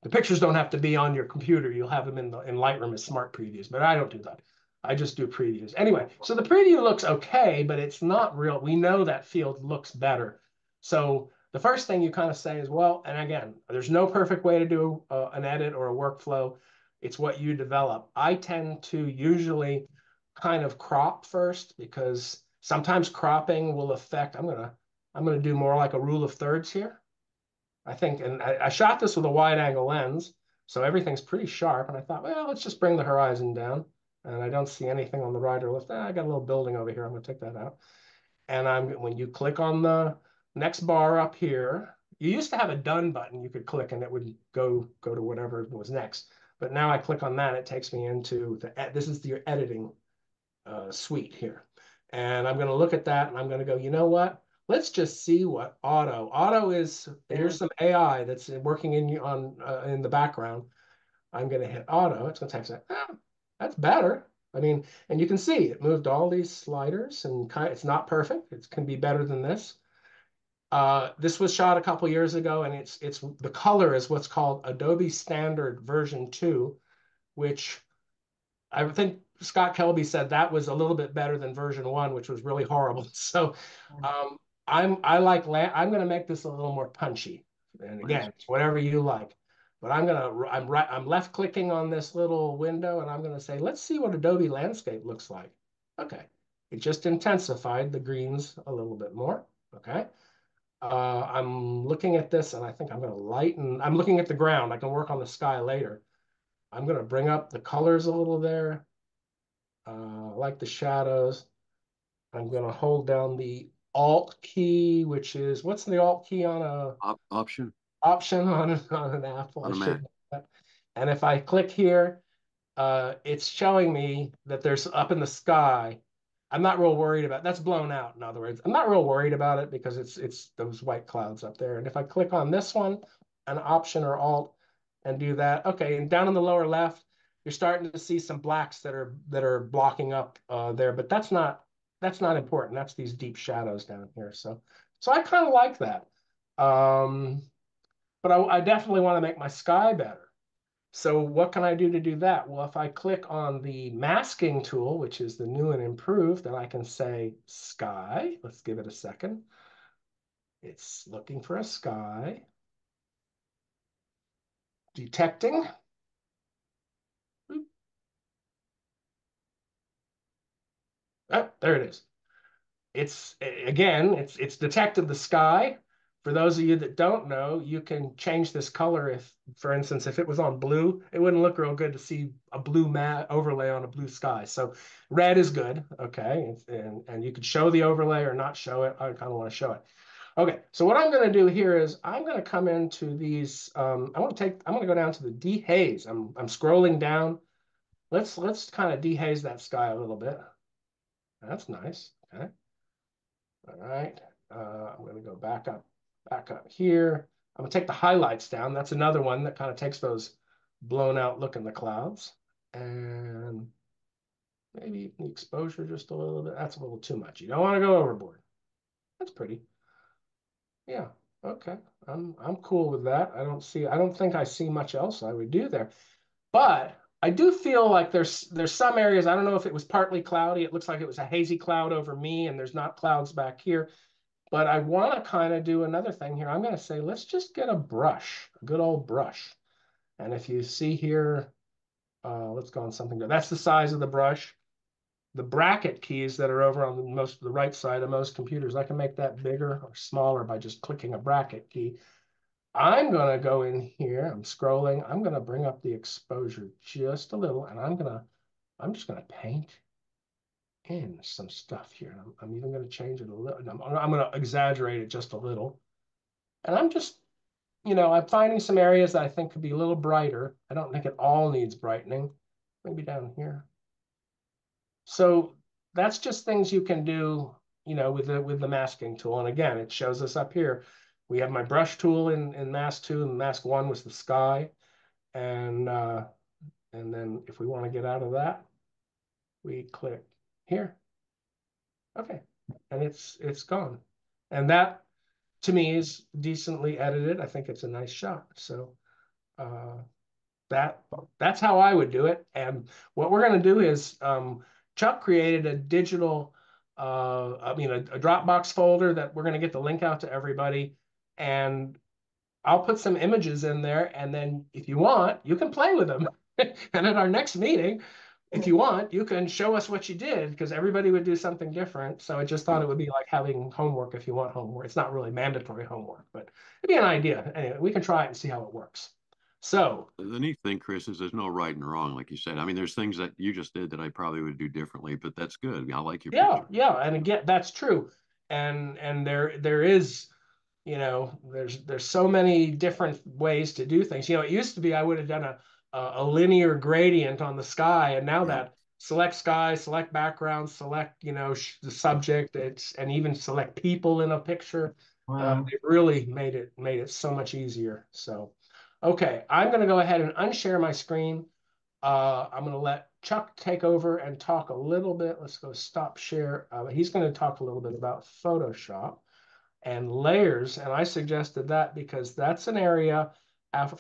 the pictures don't have to be on your computer. You'll have them in the in Lightroom as smart previews, but I don't do that. I just do previews. Anyway, so the preview looks okay, but it's not real. We know that field looks better. So the first thing you kind of say is, well, and again, there's no perfect way to do uh, an edit or a workflow. It's what you develop. I tend to usually kind of crop first because sometimes cropping will affect, I'm gonna, I'm gonna do more like a rule of thirds here. I think, and I, I shot this with a wide angle lens, so everything's pretty sharp. And I thought, well, let's just bring the horizon down. And I don't see anything on the right or left. Ah, I got a little building over here. I'm gonna take that out. And I'm when you click on the next bar up here, you used to have a done button you could click and it would go go to whatever was next. But now I click on that, it takes me into the this is your editing uh, suite here. And I'm going to look at that and I'm going to go, you know what? Let's just see what auto. Auto is here's some AI that's working in on uh, in the background. I'm going to hit auto. It's going to type ah, that's better. I mean, and you can see it moved all these sliders and kind of, it's not perfect. It can be better than this. Uh, this was shot a couple years ago, and it's it's the color is what's called Adobe Standard version two, which I think Scott Kelby said that was a little bit better than version one, which was really horrible. So um, I'm I like I'm going to make this a little more punchy. And again, whatever you like. But I'm gonna I'm right I'm left clicking on this little window and I'm gonna say let's see what Adobe Landscape looks like. Okay, it just intensified the greens a little bit more. Okay, uh, I'm looking at this and I think I'm gonna lighten. I'm looking at the ground. I can work on the sky later. I'm gonna bring up the colors a little there. Uh, I like the shadows. I'm going to hold down the Alt key, which is what's the Alt key on a Op option option on, on an Apple. On a Mac. And if I click here, uh, it's showing me that there's up in the sky. I'm not real worried about that's blown out. In other words, I'm not real worried about it because it's it's those white clouds up there. And if I click on this one, an option or Alt, and do that, okay. And down in the lower left, you're starting to see some blacks that are that are blocking up uh, there, but that's not that's not important. That's these deep shadows down here. So so I kind of like that. Um, but I, I definitely want to make my sky better. So what can I do to do that? Well, if I click on the masking tool, which is the new and improved, then I can say sky. Let's give it a second. It's looking for a sky. Detecting. Oh, there it is. It's again, it's it's detected the sky. For those of you that don't know, you can change this color. If, for instance, if it was on blue, it wouldn't look real good to see a blue mat overlay on a blue sky. So red is good, okay, and and you could show the overlay or not show it. I kind of want to show it. Okay, so what I'm going to do here is I'm going to come into these. Um, I want to take. I'm going to go down to the dehaze. I'm I'm scrolling down. Let's let's kind of dehaze that sky a little bit. That's nice. Okay. All right. Uh, I'm going to go back up, back up here. I'm to take the highlights down. That's another one that kind of takes those blown out look in the clouds. And maybe the exposure just a little bit. That's a little too much. You don't want to go overboard. That's pretty. Yeah. Okay. I'm I'm cool with that. I don't see I don't think I see much else I would do there. But I do feel like there's there's some areas. I don't know if it was partly cloudy. It looks like it was a hazy cloud over me, and there's not clouds back here. But I want to kind of do another thing here. I'm going to say, let's just get a brush, a good old brush. And if you see here, uh, let's go on something good. That's the size of the brush. The bracket keys that are over on the most the right side of most computers, I can make that bigger or smaller by just clicking a bracket key. I'm going to go in here. I'm scrolling. I'm going to bring up the exposure just a little, and I'm going to, I'm just going to paint. In some stuff here. I'm, I'm even going to change it a little. I'm, I'm going to exaggerate it just a little. And I'm just, you know, I'm finding some areas that I think could be a little brighter. I don't think it all needs brightening. Maybe down here. So that's just things you can do, you know, with the with the masking tool. And again, it shows us up here. We have my brush tool in, in mask two, and mask one was the sky. And uh, and then if we want to get out of that, we click here. Okay, and it's it's gone. And that to me is decently edited. I think it's a nice shot. So uh, that that's how I would do it. And what we're going to do is um, Chuck created a digital, uh, I mean, a, a Dropbox folder that we're going to get the link out to everybody. And I'll put some images in there. And then if you want, you can play with them. and at our next meeting, if you want, you can show us what you did because everybody would do something different. So I just thought it would be like having homework if you want homework. It's not really mandatory homework, but it'd be an idea. Anyway, we can try it and see how it works. So the neat thing, Chris, is there's no right and wrong, like you said. I mean, there's things that you just did that I probably would do differently, but that's good. I like your yeah, picture. yeah, and again, that's true. And and there there is, you know, there's there's so many different ways to do things. You know, it used to be I would have done a a, linear gradient on the sky, and now yeah. that select sky, select background, select you know the subject, it's and even select people in a picture. Um, wow. Um, it really made it made it so much easier. So. Okay, I'm going to go ahead and unshare my screen. Uh, I'm going to let Chuck take over and talk a little bit. Let's go stop share. Uh, he's going to talk a little bit about Photoshop and layers. And I suggested that because that's an area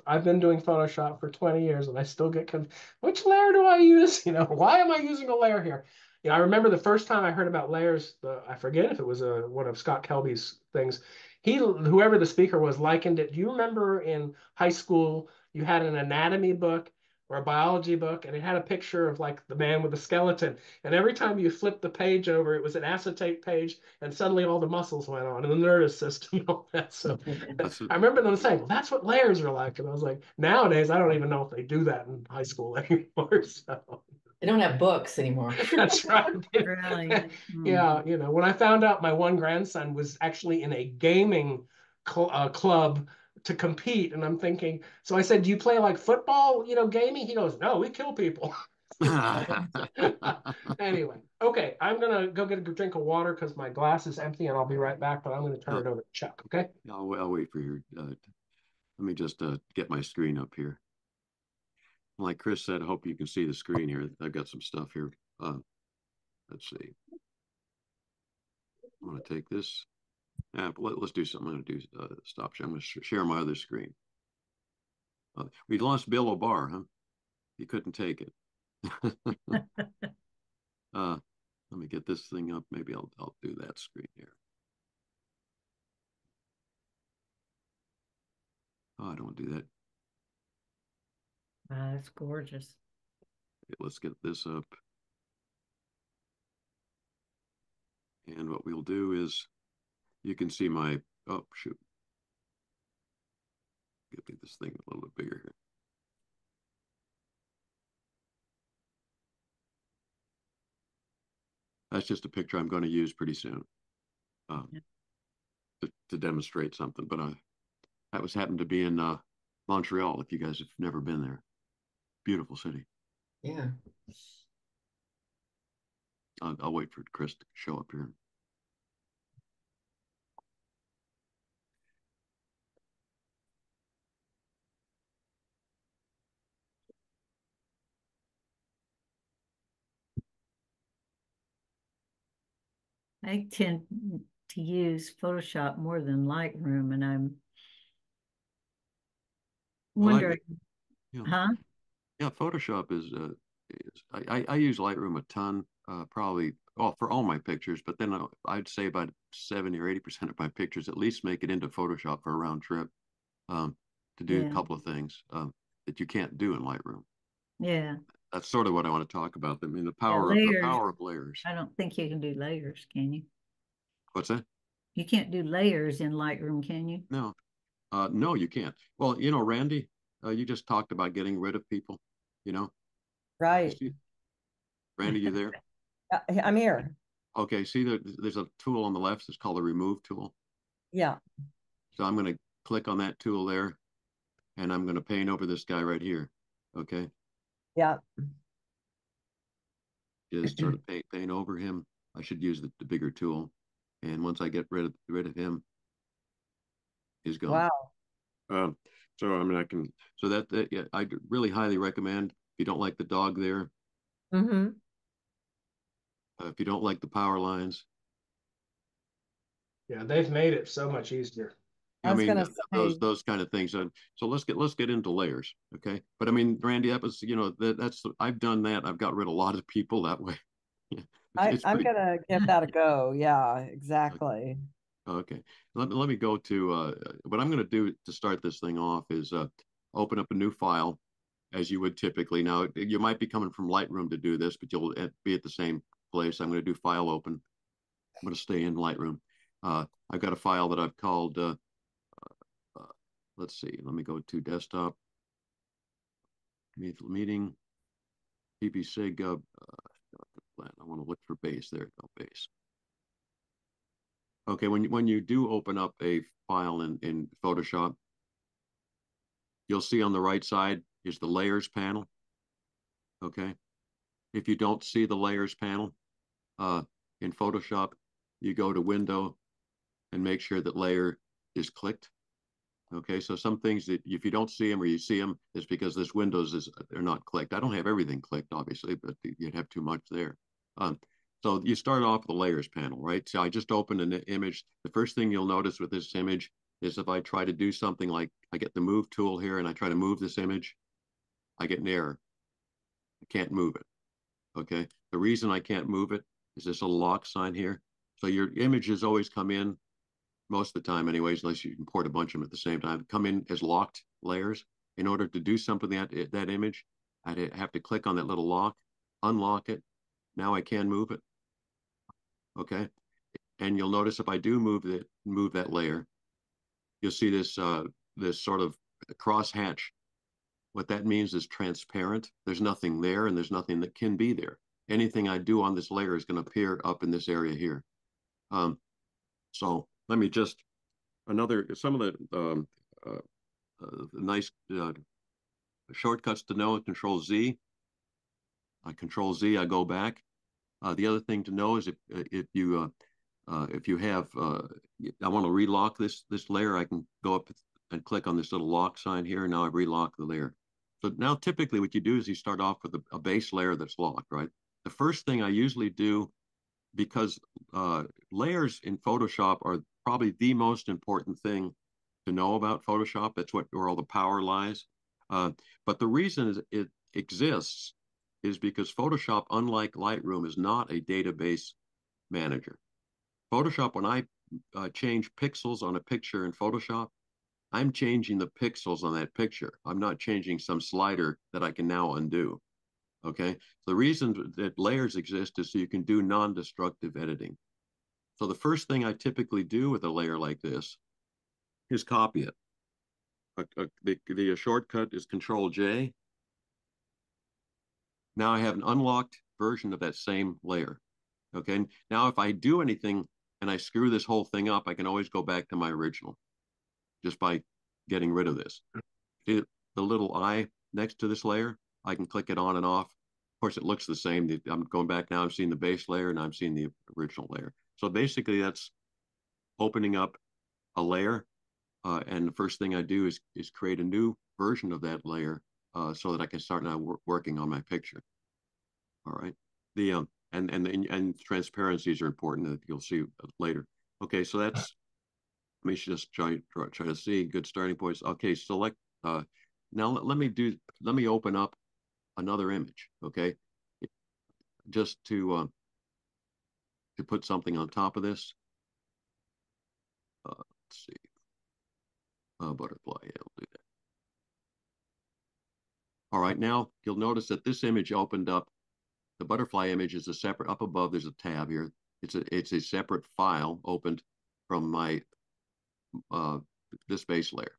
I've been doing Photoshop for 20 years and I still get confused. Which layer do I use? You know, why am I using a layer here? You know, I remember the first time I heard about layers, uh, I forget if it was a, one of Scott Kelby's things he whoever the speaker was likened it. Do you remember in high school you had an anatomy book or a biology book and it had a picture of like the man with the skeleton and every time you flipped the page over it was an acetate page and suddenly all the muscles went on and the nervous system and all that so i remember them saying well that's what layers are like and i was like nowadays i don't even know if they do that in high school anymore so they don't have books anymore. That's right. really? yeah, you know, when I found out my one grandson was actually in a gaming cl- uh, club to compete, and I'm thinking, so I said, "Do you play like football? You know, gaming?" He goes, "No, we kill people." anyway, okay, I'm gonna go get a drink of water because my glass is empty, and I'll be right back. But I'm gonna turn oh. it over to Chuck. Okay? I'll, I'll wait for your. Uh, let me just uh, get my screen up here like Chris said, I hope you can see the screen here. I've got some stuff here. Uh, let's see. I'm to take this. Yeah, let, us do something. I'm going to do uh, stop share. I'm going to sh share my other screen. Uh, we lost Bill O'Barr, huh? He couldn't take it. uh, let me get this thing up. Maybe I'll I'll do that screen here. Oh, I don't want to do that. Uh, it's gorgeous. Okay, let's get this up. And what we'll do is you can see my, oh, shoot. Get me this thing a little bit bigger here. That's just a picture I'm going to use pretty soon um, yeah. to, to, demonstrate something. But I, that was happened to be in uh, Montreal, if you guys have never been there. Beautiful city. Yeah. I'll, I'll wait for Chris to show up here. I tend to use Photoshop more than Lightroom, and I'm wondering, yeah. huh? Yeah, Photoshop is. Uh, is I, I use Lightroom a ton, uh, probably well for all my pictures, but then uh, I'd say about seventy or eighty percent of my pictures at least make it into Photoshop for a round trip, um, to do yeah. a couple of things um, that you can't do in Lightroom. Yeah, that's sort of what I want to talk about. I mean, the power yeah, of the power of layers. I don't think you can do layers, can you? What's that? You can't do layers in Lightroom, can you? No, uh, no, you can't. Well, you know, Randy, uh, you just talked about getting rid of people, you know? Right. Randy, you there? Uh, I'm here. Okay, see there, there's a tool on the left It's called the remove tool. Yeah, So I'm gonna click on that tool there. And I'm gonna paint over this guy right here. Okay, yeah, just sort of paint, paint over him. I should use the, the bigger tool. And once I get rid of, rid of him, he's gone. wow. Um, so I mean, I can, so that, that, yeah, I really highly recommend, if you don't like the dog there, Mm-hmm. uh, if you don't like the power lines, Yeah, they've made it so much easier. I I mean, those, those kind of things. And so let's get, let's get into layers. Okay. But I mean, Randy, that was, you know, that, that's, I've done that. I've got rid of a lot of people that way. I, I'm gonna give that a go. Yeah, exactly. Okay, let me, let me go to, uh, what I'm gonna do to start this thing off is, uh, open up a new file as you would typically. Now, you might be coming from Lightroom to do this, but you'll be at the same place. I'm gonna do file open. I'm gonna stay in Lightroom. Uh, I've got a file that I've called, uh, let's see, let me go to desktop. Meet- Meeting, PPSig, uh, I want to look for base. There, go base. Okay, when you, when you do open up a file in, in Photoshop, you'll see on the right side is the layers panel. Okay. If you don't see the layers panel, uh, in Photoshop, you go to window and make sure that layer is clicked. Okay, so some things that if you don't see them or you see them, it's because this Windows is, they're not clicked. I don't have everything clicked, obviously, but you'd have too much there. Um, so you start off with the layers panel, right? So I just opened an image. The first thing you'll notice with this image is if I try to do something like I get the move tool here and I try to move this image, I get an error. I can't move it. Okay. The reason I can't move it is this little lock sign here. So your images always come in most of the time anyways, unless you import a bunch of them at the same time, come in as locked layers. In order to do something that that image, I'd have to click on that little lock, unlock it. Now I can move it. Okay. And you'll notice if I do move it, move that layer, you'll see this uh this sort of cross hatch. What that means is transparent. There's nothing there and there's nothing that can be there. Anything I do on this layer is going to appear up in this area here. Um, so let me just another some of the um, uh, uh, nice uh, shortcuts to know. Control Z. I Control Z. I go back. Uh, the other thing to know is if if you uh, if you have I want to relock this this layer, I can go up and click on this little lock sign here. and Now I've relocked the layer. So now typically what you do is you start off with a, a base layer that's locked, right? The first thing I usually do because uh, layers in Photoshop are probably the most important thing to know about Photoshop. That's what where all the power lies. Uh, but the reason it exists is because Photoshop, unlike Lightroom, is not a database manager. Photoshop, when I uh, change pixels on a picture in Photoshop, I'm changing the pixels on that picture. I'm not changing some slider that I can now undo. Okay. The reason that layers exist is so you can do non-destructive editing. So the first thing I typically do with a layer like this is copy it. A, a, the, the shortcut is Control J. Now I have an unlocked version of that same layer. Okay. Now if I do anything and I screw this whole thing up, I can always go back to my original just by getting rid of this. Mm-hmm. See the little eye next to this layer? I can click it on and off. Of course, it looks the same. I'm going back now. I'm seeing the base layer and I'm seeing the original layer. So basically, that's opening up a layer. Uh, and the first thing I do is is create a new version of that layer uh, so that I can start now wor working on my picture. All right. The um and and and, transparencies are important that you'll see later. Okay, so that's let me just try try, try to see good starting points. Okay, select. Uh, now let, let me do. Let me open up another image. Okay, just to uh, to put something on top of this. Uh, let's see. Uh, butterfly. Yeah, I'll do that. All right, now you'll notice that this image opened up. The butterfly image is a separate. Up above, there's a tab here. It's a it's a separate file opened from my uh, this base layer.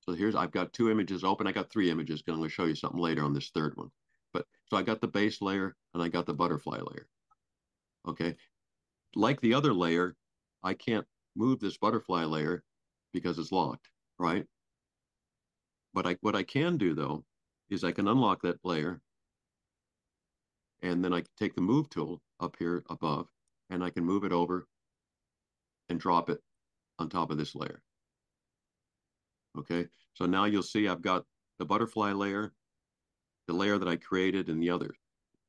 So here's, I've got two images open. I got three images. I'm going to show you something later on this third one. But so I got the base layer and I got the butterfly layer. Okay. Like the other layer, I can't move this butterfly layer because it's locked, right? But I, what I can do though, is I can unlock that layer and then I can take the move tool up here above and I can move it over and drop it on top of this layer. Okay, so now you'll see I've got the butterfly layer, the layer that I created and the other.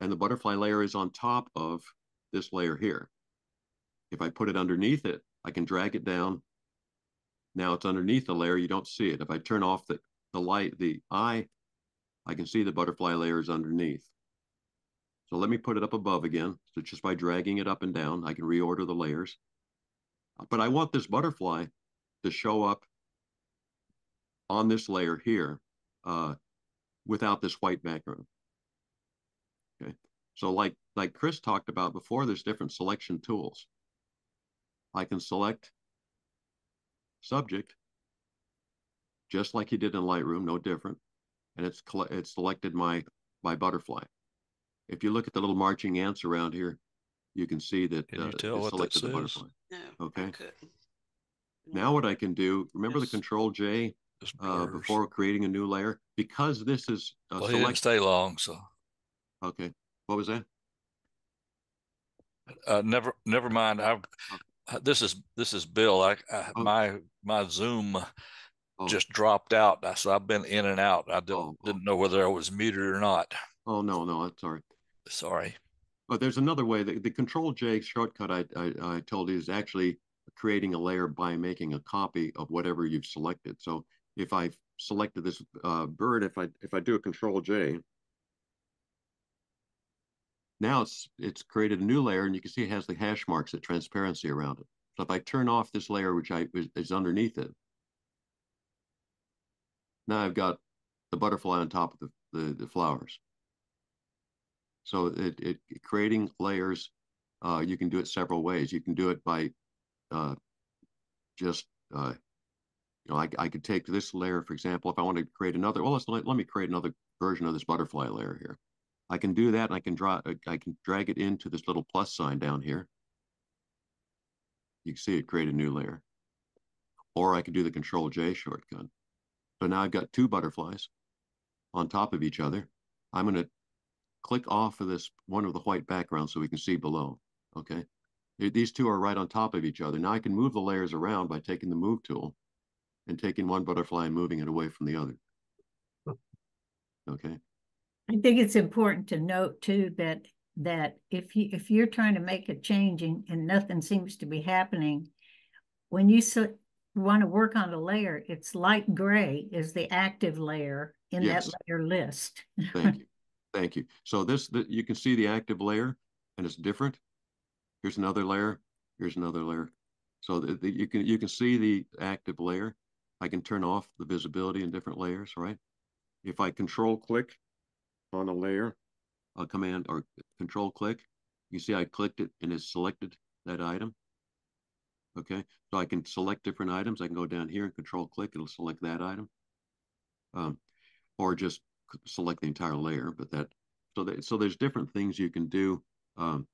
And the butterfly layer is on top of this layer here. If I put it underneath it, I can drag it down. Now it's underneath the layer, you don't see it. If I turn off the, the light, the eye, I can see the butterfly layers underneath. So let me put it up above again. So just by dragging it up and down, I can reorder the layers. But I want this butterfly to show up on this layer here uh, without this white background. Okay, so like like Chris talked about before, there's different selection tools. I can select subject, just like you did in Lightroom, no different, and it's it's selected my my butterfly. If you look at the little marching ants around here, you can see that Can you uh, tell it's what that selected the says? butterfly. No. Okay. I. Now what I can do, remember Yes. the Control J uh, before creating a new layer? Because this is uh, Well, he didn't select. stay long, so Okay, what was that? uh, never never mind. I've uh, this is this is Bill. I, I Oh. my my Zoom Oh. just dropped out. I- So I've been in and out. I don't Oh, oh. didn't know whether I was muted or not. Oh, no, no, right. Sorry. But there's another way. The, the Control J shortcut I, I, I told you is actually creating a layer by making a copy of whatever you've selected. So if I've selected this uh, bird, if I if I do a Control J, now it's it's created a new layer, and you can see it has the hash marks, the transparency around it. So if I turn off this layer, which I is, underneath it, now I've got the butterfly on top of the, the, the flowers. So it, it creating layers, uh, you can do it several ways. You can do it by uh, just, uh, you know, I, I could take this layer, for example, if I want to create another, well, let's, let, let me create another version of this butterfly layer here. I can do that and I can draw, uh, I can drag it into this little plus sign down here. You can see it create a new layer. Or I can do the Control J shortcut. So now I've got two butterflies on top of each other. I'm going to click off of this one of the white background so we can see below. Okay. These two are right on top of each other. Now I can move the layers around by taking the move tool and taking one butterfly and moving it away from the other. Okay. I think it's important to note too that that if you if you're trying to make a change and, and nothing seems to be happening, when you so, want to work on a layer, it's light gray is the active layer in Yes. that layer list. Thank you. Thank you. So this, the, you can see the active layer and it's different. Here's another layer. Here's another layer. So the, the, you can you can see the active layer. I can turn off the visibility in different layers, right? If I control click on a layer, a command or control click, you see I clicked it and it's selected that item. Okay, so I can select different items. I can go down here and control click, it'll select that item. Um, or just select the entire layer, but that, so that, so there's different things you can do. Um,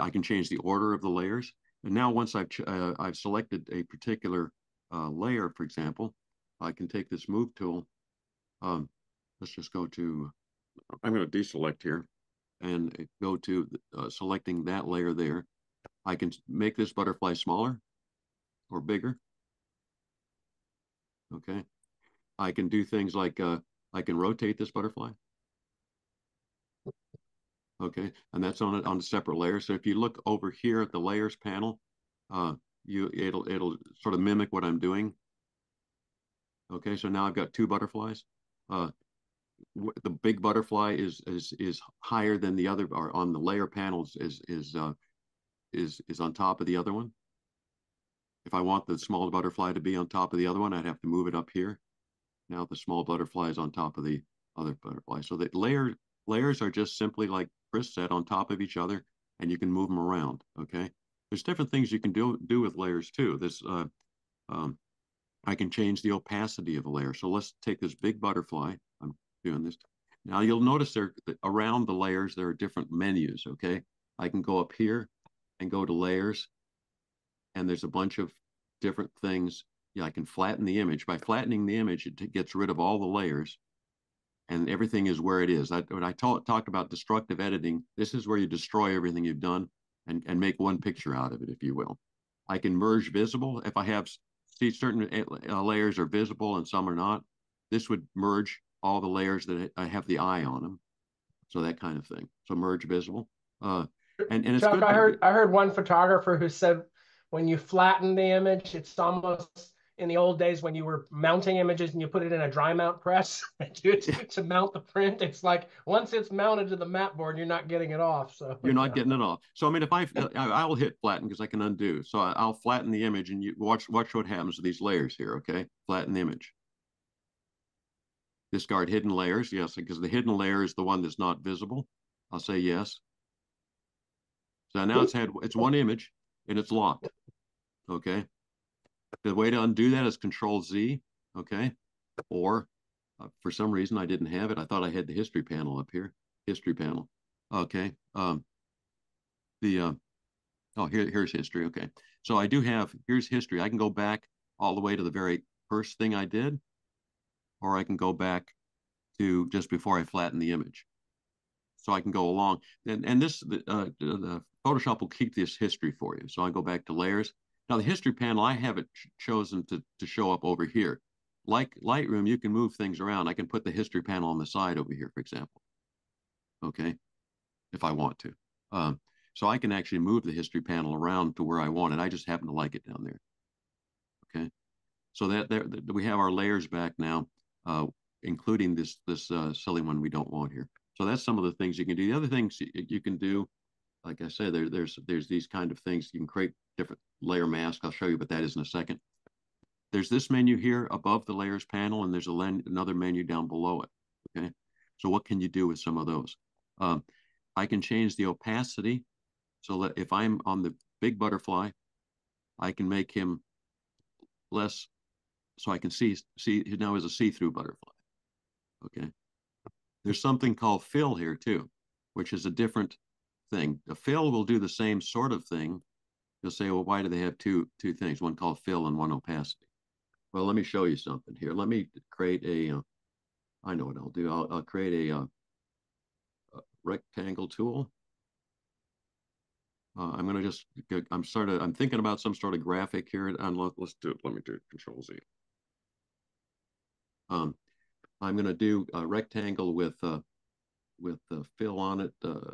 I can change the order of the layers. And now once I've, uh, I've selected a particular uh, layer, for example, I can take this move tool. Um, let's just go to, I'm going to deselect here and go to uh, selecting that layer there. I can make this butterfly smaller or bigger. Okay. I can do things like uh, I can rotate this butterfly. Okay, and that's on a, on a separate layer. So if you look over here at the layers panel, uh, you it'll it'll sort of mimic what I'm doing. Okay, so now I've got two butterflies. Uh, the big butterfly is is is higher than the other, or on the layer panels is is uh, is is on top of the other one. If I want the small butterfly to be on top of the other one, I'd have to move it up here. Now the small butterfly is on top of the other butterfly. So the layer layers are just simply like Chris said, on top of each other, and you can move them around. Okay. There's different things you can do do with layers too. This uh, um, I can change the opacity of a layer. So let's take this big butterfly. I'm doing this. Now you'll notice there around the layers there are different menus. Okay. I can go up here and go to layers. And there's a bunch of different things. Yeah, I can flatten the image. By flattening the image, it gets rid of all the layers and everything is where it is. I, when I talk, talked about destructive editing, this is where you destroy everything you've done and, and make one picture out of it, if you will. I can merge visible. If I have see certain uh, layers are visible and some are not, this would merge all the layers that I have the eye on them. So that kind of thing. So merge visible. Uh, and, and it's Chuck, good. I heard I heard one photographer who said when you flatten the image, it's almost in the old days when you were mounting images and you put it in a dry mount press to, to mount the print. It's like once it's mounted to the mat board, you're not getting it off. So you're not getting it off. So I mean, if I I'll hit flatten because I can undo. So I'll flatten the image and you watch watch what happens to these layers here. Okay, flatten the image. Discard hidden layers. Yes, because the hidden layer is the one that's not visible. I'll say yes. So now it's had it's one image and it's locked. Okay. The way to undo that is Control Z. Okay. Or uh, for some reason I didn't have it. I thought I had the history panel up here. History panel. Okay. Um, the uh, oh here here's history. Okay. So I do have here's history. I can go back all the way to the very first thing I did, or I can go back to just before I flatten the image. So I can go along, and and this uh, the Photoshop will keep this history for you. So I go back to layers. Now the history panel, I have it ch chosen to, to show up over here. Like Lightroom, you can move things around. I can put the history panel on the side over here, for example. Okay, if I want to. Um, so I can actually move the history panel around to where I want it. I just happen to like it down there. Okay, so that there we have our layers back now, uh, including this this uh, silly one we don't want here. So that's some of the things you can do. The other things you can do like I said, there, there's there's these kind of things. You can create different layer masks. I'll show you what that is in a second. There's this menu here above the layers panel, and there's a another menu down below it. Okay, so what can you do with some of those? Um, I can change the opacity so that if I'm on the big butterfly, I can make him less, so I can see see now is a see-through butterfly. Okay, there's something called fill here too, which is a different thing. A fill will do the same sort of thing. You'll say, well, why do they have two two things? One called fill and one opacity. Well, let me show you something here. Let me create a. Uh, I know what I'll do. I'll, I'll create a, uh, a, rectangle tool. Uh, I'm going to just, I'm sort of, I'm thinking about some sort of graphic here. And let, us do. Let me do Control Z. Um, I'm going to do a rectangle with, uh, with the fill on it, uh,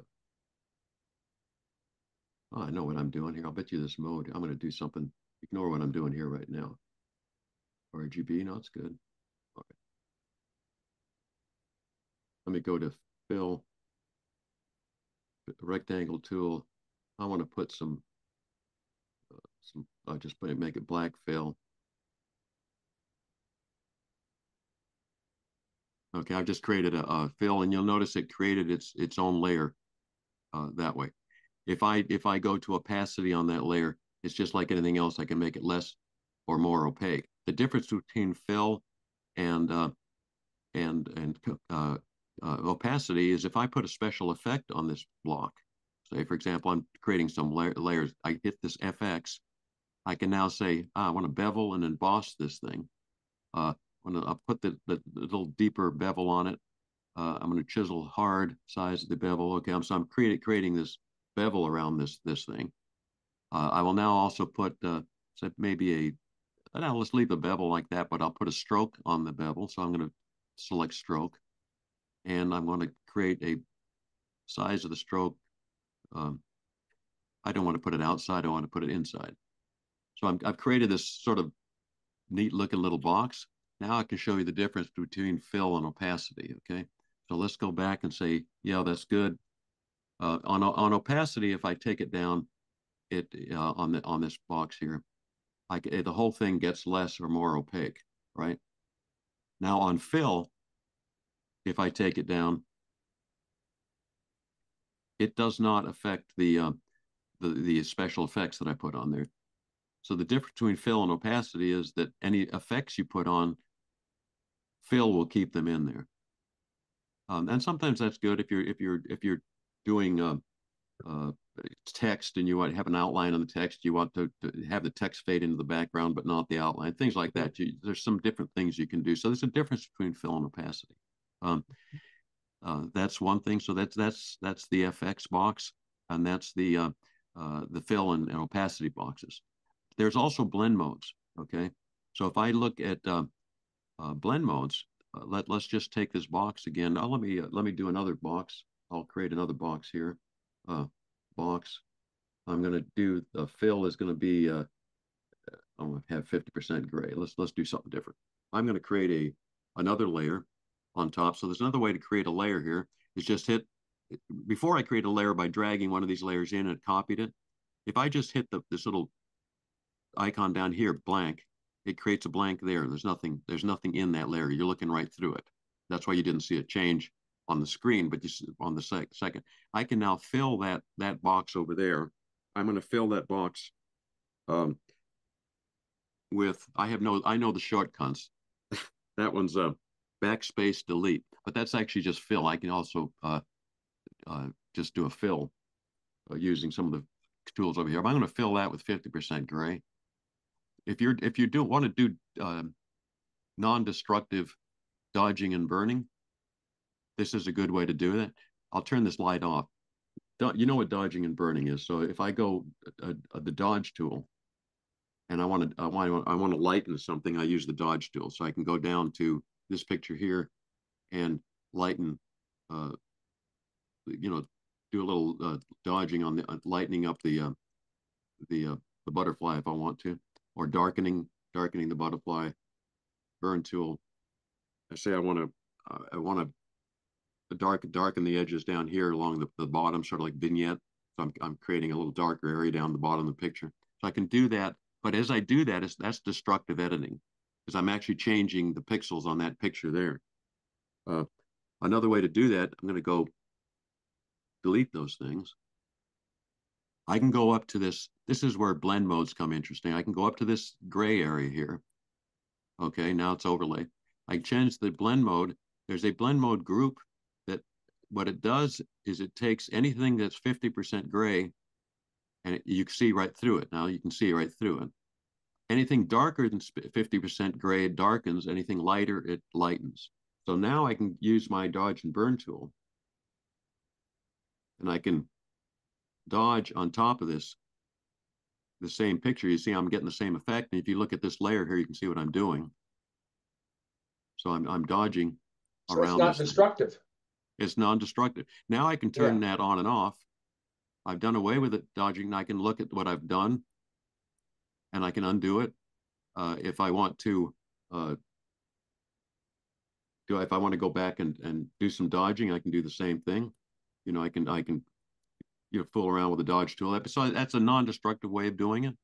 Oh, I know what I'm doing here. I'll bet you this mode. I'm going to do something. Ignore what I'm doing here right now. RGB, no, it's good. Okay. Let me go to fill, rectangle tool. I want to put some, uh, some. I'll just it, make it black fill. Okay, I've just created a, a fill, and you'll notice it created its its own layer uh, that way. If I if I go to opacity on that layer, it's just like anything else. I can make it less or more opaque. The difference between fill and uh, and and uh, uh, opacity is if I put a special effect on this block. Say, for example, I'm creating some la layers. I hit this FX. I can now say, ah, I want to bevel and emboss this thing. Uh, when I put the, the, the, little deeper bevel on it, uh, I'm going to chisel hard size of the bevel. Okay, I'm, so I'm creating creating this bevel around this this thing. Uh, I will now also put uh, so maybe a now let's leave the bevel like that, but I'll put a stroke on the bevel. So I'm going to select stroke, and I'm going to create a size of the stroke. Um, I don't want to put it outside. I want to put it inside. So i have created this sort of neat looking little box. Now I can show you the difference between fill and opacity. Okay. So let's go back and say, yeah, that's good. Uh, on, on opacity, if I take it down, it uh, on the on this box here, I, the whole thing gets less or more opaque, right? Now on fill, if I take it down, it does not affect the, uh, the, the special effects that I put on there. So the difference between fill and opacity is that any effects you put on, fill will keep them in there. Um, and sometimes that's good if you're if you're if you're doing uh, uh, text and you want to have an outline on the text, you want to, to have the text fade into the background, but not the outline, things like that. You, there's some different things you can do. So there's a difference between fill and opacity. Um, uh, that's one thing. So that's that's that's the FX box, and that's the uh, uh, the fill and, and, opacity boxes. There's also blend modes. Okay, so if I look at uh, uh, blend modes, uh, let let's just take this box again. Now let me let me do another box. I'll create another box here. box. I'm going to do the fill is going to be. I'm going to have 50% gray. Let's let's do something different. I'm going to create a another layer on top. So there's another way to create a layer here is just hit, before I create a layer by dragging one of these layers in and copied it, if I just hit the, this little icon down here, blank, it creates a blank there. There's nothing, there's nothing in that layer. You're looking right through it. That's why you didn't see a change on the screen, but see on the sec second. I can now fill that that box over there. I'm going to fill that box um, with, I have no, I know the shortcuts. that one's uh, backspace delete, but that's actually just fill. I can also uh, uh, just do a fill uh, using some of the tools over here. I'm going to fill that with 50% gray. If you're if you do want to do non-destructive dodging and burning, this is a good way to do that. I'll turn this light off. You know what dodging and burning is. So if I go uh, uh, the dodge tool, and I want to I want I want to lighten something, I use the dodge tool. So I can go down to this picture here and lighten, uh, you know, do a little uh, dodging on the uh, lightening up the uh, the the butterfly if I want to, or darkening darkening the butterfly. Burn tool. I say I want to uh, I want to dark darken the edges down here along the, the bottom, sort of like vignette. So I'm I'm creating a little darker area down the bottom of the picture. So I can do that, but as I do that, it's, that's destructive editing because I'm actually changing the pixels on that picture there. Uh, another way to do that, I'm going to go delete those things. I can go up to this. This is where blend modes come interesting. I can go up to this gray area here. Okay, now it's overlay. I change the blend mode. There's a blend mode group that what it does is it takes anything that's 50% gray and it, you can see right through it. Now you can see right through it. Anything darker than 50% gray, darkens. Anything lighter, it lightens. So now I can use my dodge and burn tool. And I can dodge on top of this, the same picture. You see I'm getting the same effect. And if you look at this layer here, you can see what I'm doing. So I'm, I'm dodging so around. It's not destructive. Thing. It's non-destructive. Now I can turn yeah. that on and off. I've done away with it dodging. And I can look at what I've done and I can undo it. Uh, if I want to uh, do, if I want to go back and, and do some dodging, I can do the same thing. You know, I can, I can, you know, fool around with a dodge tool. So that's a non-destructive way of doing it.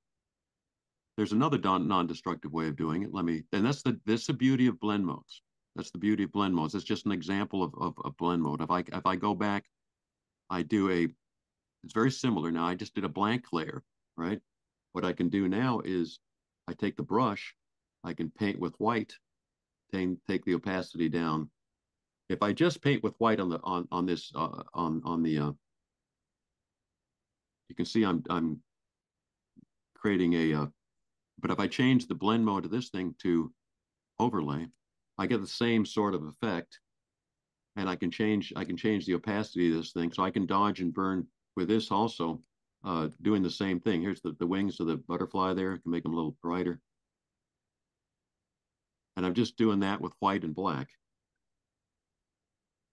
There's another non-destructive way of doing it. Let me, and that's the, that's the beauty of blend modes. That's the beauty of blend modes. It's just an example of, of, of blend mode. If I, if I go back, I do a, it's very similar. Now I just did a blank layer, right? What I can do now is I take the brush, I can paint with white, take, take the opacity down. If I just paint with white on the on on this uh, on on the uh, you can see I'm I'm creating a uh, but if I change the blend mode of this thing to overlay, I get the same sort of effect and I can change I can change the opacity of this thing so I can dodge and burn with this also uh, doing the same thing. Here's the, the wings of the butterfly there. I can make them a little brighter. And I'm just doing that with white and black.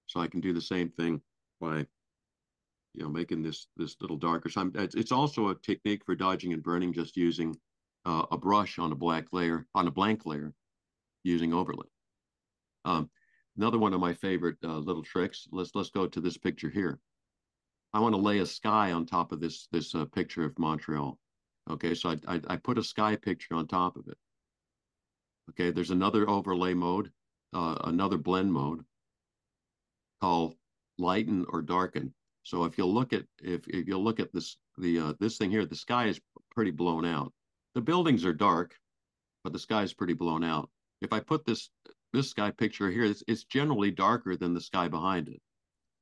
So I can do the same thing by, you know, making this this little darker. So I'm, it's, also a technique for dodging and burning, just using uh, a brush on a black layer, on a blank layer, using overlay. Um, another one of my favorite uh, little tricks. Let's let's go to this picture here. I want to lay a sky on top of this this uh, picture of Montreal. Okay, so I, I, I put a sky picture on top of it. Okay, there's another overlay mode, uh, another blend mode called lighten or darken. So if you look at if if you look at this the uh, this thing here, the sky is pretty blown out. The buildings are dark, but the sky is pretty blown out. If I put this this sky picture here, it's, it's generally darker than the sky behind it.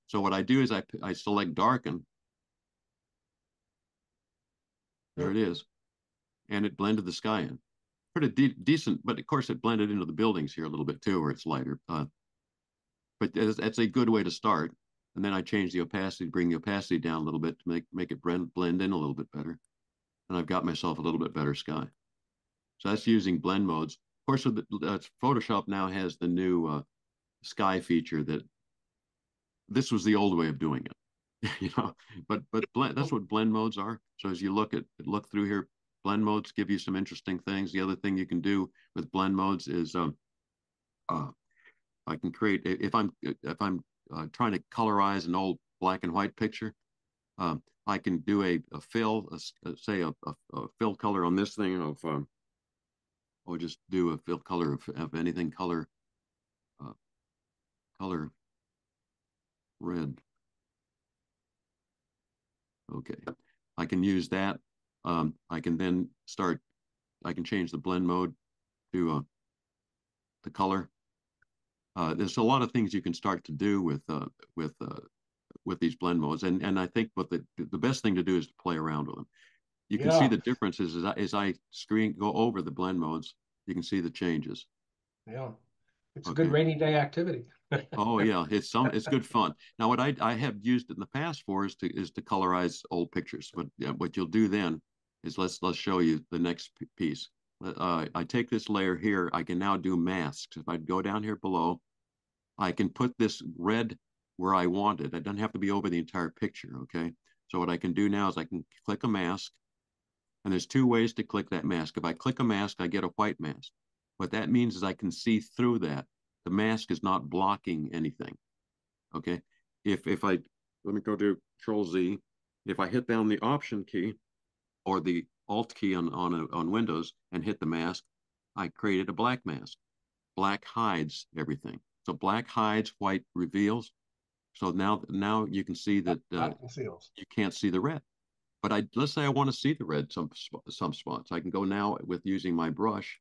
So what I do is I, I select darken There it is. And it blended the sky in. Pretty de decent, but of course it blended into the buildings here a little bit too, where it's lighter. Uh, but that's, that's a good way to start. And then I change the opacity, bring the opacity down a little bit to make, make it blend, blend in a little bit better. And I've got myself a little bit better sky. So that's using blend modes. Of course, with the, uh, Photoshop now has the new uh, sky feature that this was the old way of doing it, you know. But but blend, that's what blend modes are. So as you look at look through here, blend modes give you some interesting things. The other thing you can do with blend modes is um, uh, I can create if I'm if I'm uh, trying to colorize an old black and white picture. Um, I can do a, a fill, a, a, say a, a, fill color on this thing of, um, or just do a fill color of, of anything color, uh, color red. Okay, I can use that. Um, I can then start, I can change the blend mode to uh, the color. Uh, there's a lot of things you can start to do with uh, with uh, with these blend modes, and and I think what the the best thing to do is to play around with them. You can yeah. see the differences as I, as I screen go over the blend modes. You can see the changes. Yeah, it's okay. a good rainy day activity. oh yeah, it's some it's good fun. Now what I I have used it in the past for is to is to colorize old pictures. But yeah, what you'll do then is let's let's show you the next piece. Uh, I take this layer here. I can now do masks. If I go down here below, I can put this red where I want it. It doesn't have to be over the entire picture. Okay. So what I can do now is I can click a mask, and there's two ways to click that mask. If I click a mask, I get a white mask. What that means is I can see through that the mask is not blocking anything. Okay. If if I let me go to Control Z, if I hit down the Option key or the Alt key on on a, on Windows and hit the mask, I created a black mask. Black hides everything. So black hides, white reveals. So now now you can see that uh, you can't see the red. But I let's say I want to see the red some some spots. I can go now with using my brush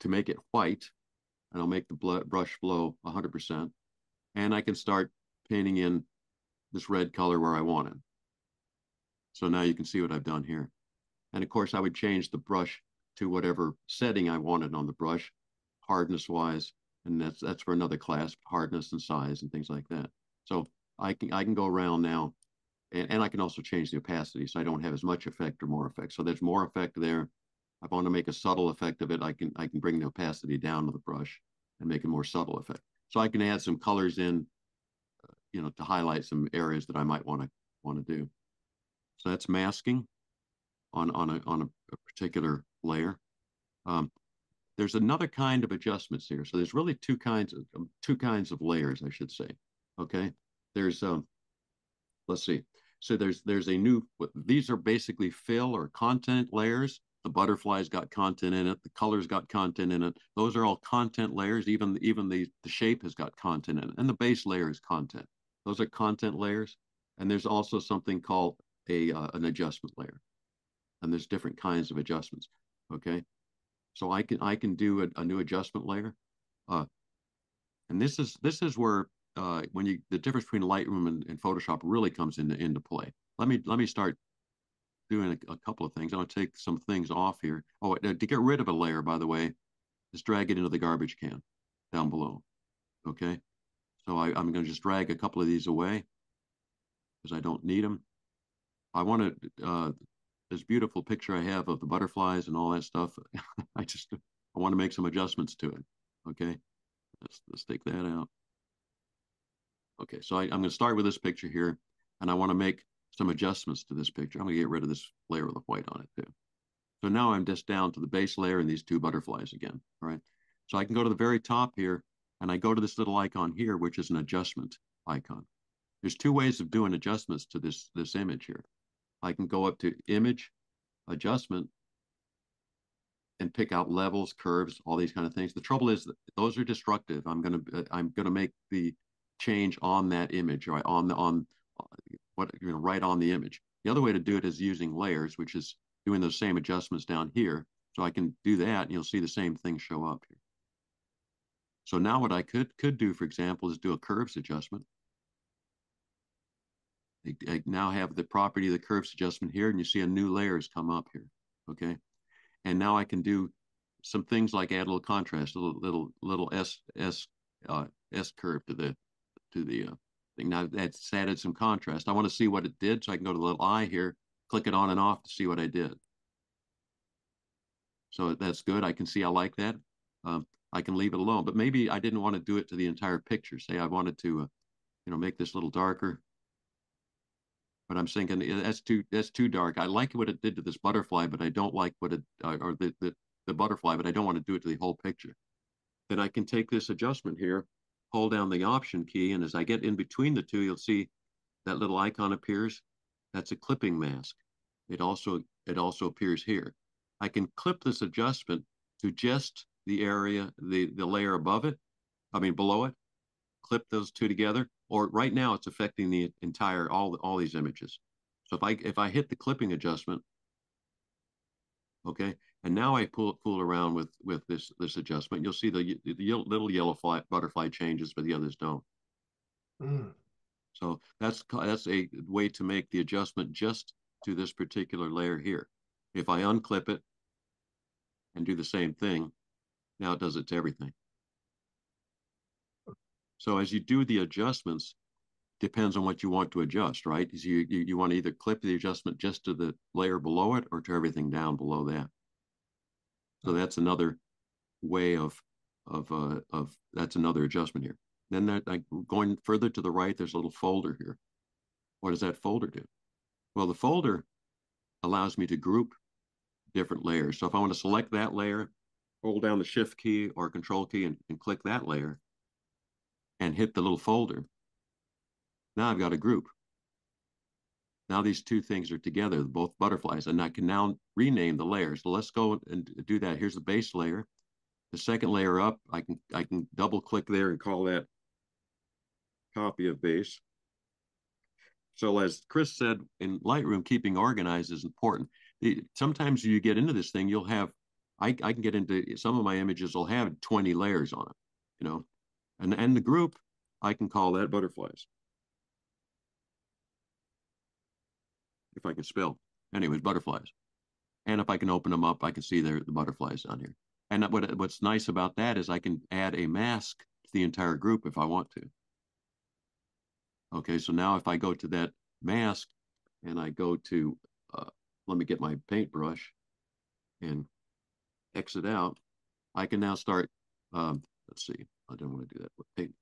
to make it white and I'll make the brush flow 100%. And I can start painting in this red color where I want it. So now you can see what I've done here. And of course, I would change the brush to whatever setting I wanted on the brush, hardness wise, and that's that's for another class, hardness and size and things like that. So I can I can go around now, and, and I can also change the opacity so I don't have as much effect or more effect. So there's more effect there. I want to make a subtle effect of it. I can I can bring the opacity down to the brush and make a more subtle effect. So I can add some colors in, uh, you know, to highlight some areas that I might want to want to do. So that's masking on on a on a, a particular layer. Um, there's another kind of adjustments here. So there's really two kinds of um, two kinds of layers, I should say. Okay, there's um, let's see. So there's there's a new. These are basically fill or content layers. The butterflies got content in it. The colors got content in it. Those are all content layers. Even even the the shape has got content in it, and the base layer is content. Those are content layers. And there's also something called a uh, an adjustment layer, and there's different kinds of adjustments. Okay, so I can I can do a, a new adjustment layer, uh, and this is this is where uh, when you the difference between Lightroom and, and Photoshop really comes into into play. Let me let me start doing a, a couple of things. I'm to take some things off here. Oh, uh, to get rid of a layer, by the way, just drag it into the garbage can down below. Okay. So I, I, am going to just drag a couple of these away because I don't need them. I want to, uh, this beautiful picture I have of the butterflies and all that stuff. I just, I want to make some adjustments to it. Okay. Let's, let's take that out. Okay. So I, I'm going to start with this picture here and I want to make some adjustments to this picture. I'm going to get rid of this layer with the white on it too. So now I'm just down to the base layer and these two butterflies again. All right. So I can go to the very top here and I go to this little icon here, which is an adjustment icon. There's two ways of doing adjustments to this, this image here. I can go up to image adjustment and pick out levels, curves, all these kind of things. The trouble is those are destructive. I'm going to, I'm going to make the change on that image, right? On the, on what you right on the image. The other way to do it is using layers, which is doing those same adjustments down here. So I can do that and you'll see the same thing show up here. So now what I could could do, for example, is do a curves adjustment. I, I now have the property of the curves adjustment here, and you see a new layer has come up here. Okay. And now I can do some things like add a little contrast, a little little little S S uh, S curve to the to the uh, thing. Now that's added some contrast. I want to see what it did, so I can go to the little eye here, click it on and off to see what I did. So that's good. I can see I like that. Um, I can leave it alone, but maybe I didn't want to do it to the entire picture. Say I wanted to, uh, you know, make this a little darker. But I'm thinking that's too that's too dark. I like what it did to this butterfly, but I don't like what it uh, or the, the the butterfly, but I don't want to do it to the whole picture. Then I can take this adjustment here, hold down the option key, and as I get in between the two, you'll see that little icon appears. That's a clipping mask. It also it also appears here. I can clip this adjustment to just the area, the, the layer above it, I mean below it, clip those two together, or right now it's affecting the entire, all, all these images. So if I, if I hit the clipping adjustment, okay, and now I pull, fool around with, with this, this adjustment, you'll see the, the little yellow fly, butterfly changes, but the others don't. Mm. So that's, that's a way to make the adjustment just to this particular layer here. If I unclip it and do the same thing, now it does it to everything. So as you do the adjustments, depends on what you want to adjust, right? Is you, you, you want to either clip the adjustment just to the layer below it or to everything down below that. So that's another way of, of, uh, of that's another adjustment here. Then that like going further to the right, there's a little folder here. What does that folder do? Well, the folder allows me to group different layers. So if I want to select that layer, hold down the shift key or control key and, and click that layer and hit the little folder. Now I've got a group. Now these two things are together, both butterflies, and I can now rename the layers. So let's go and do that. Here's the base layer. The second layer up, I can I can double click there and call that copy of base. So as Chris said, in Lightroom, keeping organized is important. Sometimes you get into this thing, you'll have I, I can get into some of my images will have 20 layers on it, you know, and, and the group, I can call that butterflies. If I can spell, anyways, butterflies. And if I can open them up, I can see there the butterflies on here. And what, what's nice about that is I can add a mask to the entire group if I want to. Okay, so now if I go to that mask and I go to, uh, let me get my paintbrush and exit out, I can now start, um, let's see, I don't want to do that with paintbrush,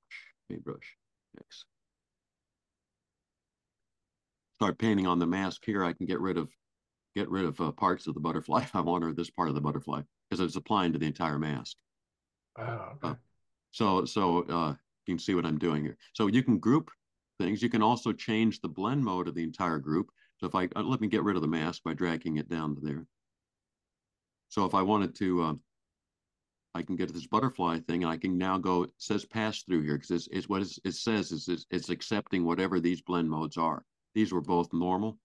paintbrush, X. Start painting on the mask here, I can get rid of get rid of uh, parts of the butterfly if I want, or this part of the butterfly, because it's applying to the entire mask. Oh, okay. Uh, so, so uh, you can see what I'm doing here. So you can group things. You can also change the blend mode of the entire group. So if I, uh, let me get rid of the mask by dragging it down to there. So if I wanted to, uh, I can get this butterfly thing and I can now go, it says pass through here because it's, it's, what it says is it's, it's accepting whatever these blend modes are. These were both normal,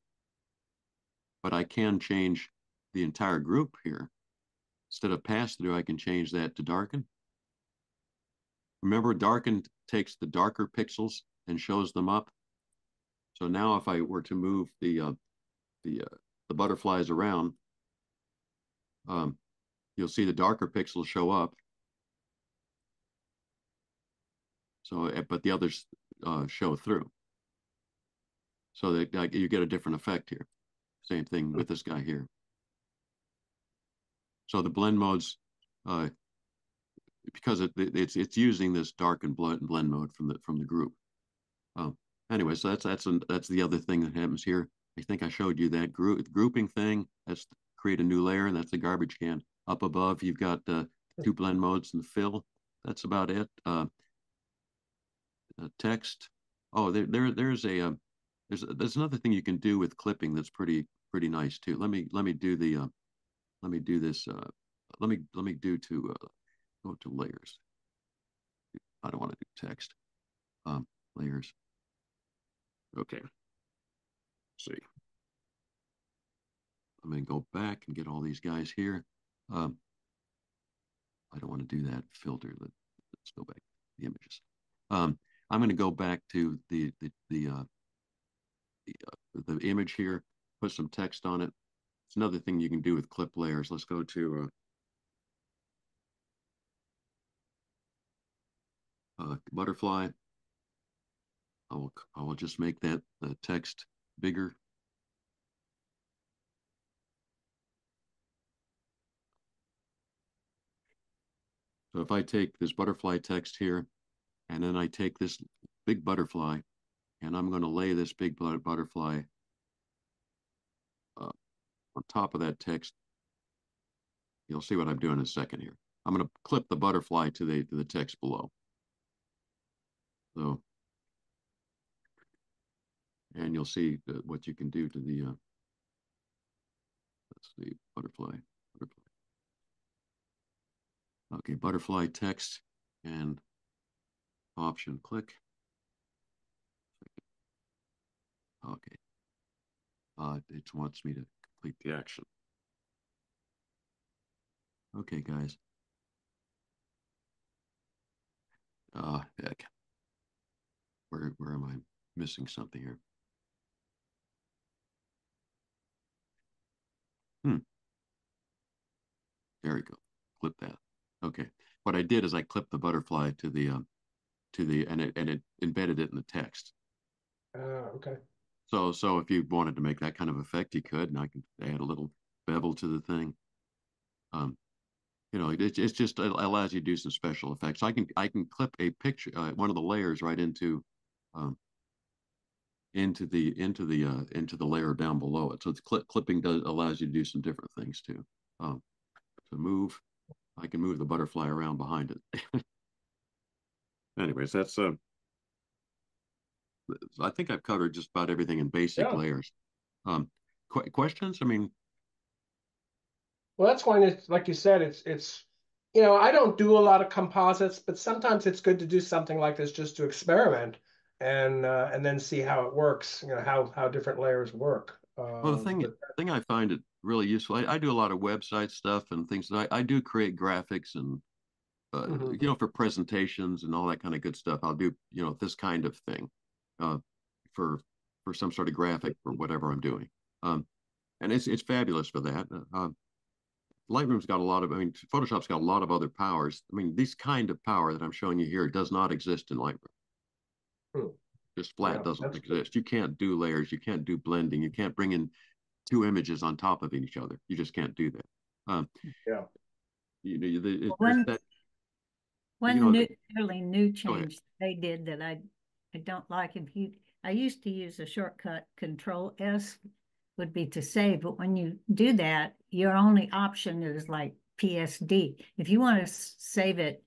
but I can change the entire group here. Instead of pass through, I can change that to darken. Remember, darken takes the darker pixels and shows them up. So now if I were to move the, uh, the, uh, the butterflies around, um, you'll see the darker pixels show up. So, eh, but the others uh, show through. So that like, you get a different effect here. Same thing with this guy here. So the blend modes, uh, because it, it's it's using this darken blend blend mode from the from the group. Um, anyway, so that's that's an, that's the other thing that happens here. I think I showed you that group grouping thing. That's create a new layer, and that's the garbage can. Up above, you've got uh, two blend modes and fill. That's about it. Uh, uh, text. Oh, there, there, there's a, um, there's, there's another thing you can do with clipping that's pretty, pretty nice too. Let me, let me do the, uh, let me do this. Uh, let me, let me do to, uh, go to layers. I don't want to do text. Um, layers. Okay. Let's see. I'm going to go back and get all these guys here. Um, I don't want to do that filter. Let, us go back to the images. Um, I'm going to go back to the the the, uh, the, uh, the image here, put some text on it. It's another thing you can do with clip layers. Let's go to uh, uh, butterfly. I will I will just make that text bigger. So if I take this butterfly text here, and then I take this big butterfly, and I'm going to lay this big butterfly uh, on top of that text. You'll see what I'm doing in a second here. I'm going to clip the butterfly to the to the text below. So, and you'll see what you can do to the uh, let's see butterfly butterfly. Okay, butterfly text and option click. Okay. Uh, it wants me to complete the action. Okay, guys. Uh, heck. Where, where am I missing something here? Hmm. There we go. Clip that. Okay. What I did is I clipped the butterfly to the um, to the and it and it embedded it in the text. Uh, okay. So so if you wanted to make that kind of effect, you could, and I can add a little bevel to the thing. Um, you know, it, it's just it allows you to do some special effects. I can I can clip a picture, uh, one of the layers right into, um, into the into the uh, into the layer down below it. So the clip clipping does allows you to do some different things too. Um, to move, I can move the butterfly around behind it. Anyways, that's uh, I think I've covered just about everything in basic Yeah. layers. Um, qu- questions? I mean, Well, that's when it's like you said, it's it's you know, I don't do a lot of composites, but sometimes it's good to do something like this just to experiment and uh, and then see how it works, you know, how how different layers work. well, the Um, thing but- thing I find it really useful. I, I do a lot of website stuff and things. I, I do create graphics and uh, Mhm. you know for presentations and all that kind of good stuff. I'll do you know this kind of thing uh, for for some sort of graphic for whatever I'm doing. Um, and it's it's fabulous for that. Uh, uh, Lightroom's got a lot of. I mean, Photoshop's got a lot of other powers. I mean, this kind of power that I'm showing you here does not exist in Lightroom. Hmm. Just flat Yeah, doesn't good. exist. You can't do layers. You can't do blending. You can't bring in two images on top of each other. You just can't do that. Um, Yeah. You know, the, it, One- that, One know, new, the- really new change they did that I, I don't like. If you, I used to use a shortcut, Control S would be to save, but when you do that, your only option is like PSD. If you want to save it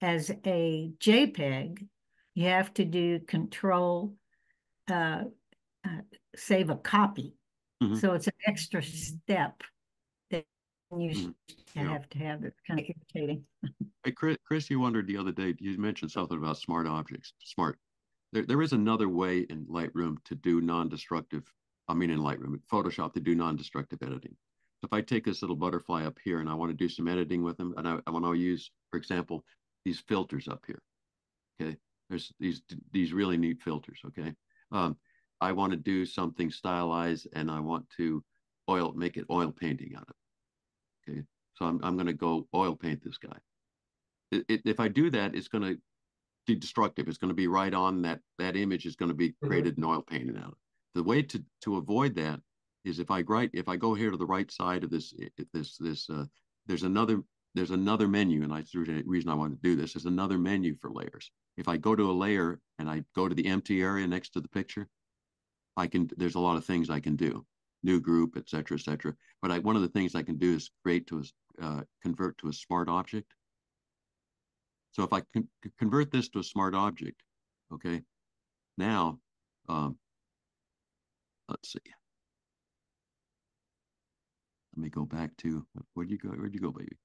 as a JPEG, you have to do Control, uh, uh, save a copy. Mhm. So it's an extra step that you Mhm. should Yeah. have to have. It's kind of irritating. Hey, Chris, Chris, you wondered the other day, you mentioned something about smart objects. Smart. There, there is another way in Lightroom to do non-destructive, I mean in Lightroom, Photoshop to do non-destructive editing. So if I take this little butterfly up here and I want to do some editing with them, and I, I want to use, for example, these filters up here. Okay. There's these these really neat filters. Okay. Um, I want to do something stylized and I want to oil make it oil painting out of it. Okay. So I'm I'm gonna go oil paint this guy it, it, if I do that, it's going to be destructive. It's going to be right on that that image is going to be Mhm. created and oil painted out. The way to to avoid that is if I right if I go here to the right side of this this this uh, there's another there's another menu, and I the reason I want to do this is another menu for layers. If I go to a layer and I go to the empty area next to the picture, I can there's a lot of things I can do, new group, et cetera, et cetera. But I, one of the things I can do is create to a uh, convert to a smart object. So if I can convert this to a smart object, okay, now, um, let's see. Let me go back to, where'd you go? Where'd you go, baby?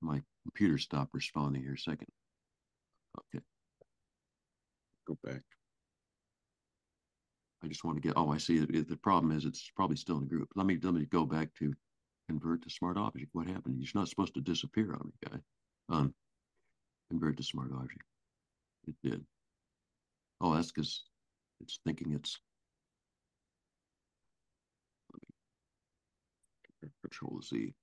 My computer stopped responding here a second. Okay. Go back. I just want to get, oh, I see the, the problem is it's probably still in the group. Let me, let me go back to convert to smart object. What happened? It's not supposed to disappear on me, guy. Um, convert to smart object. It did. Oh, that's because it's thinking it's control Z.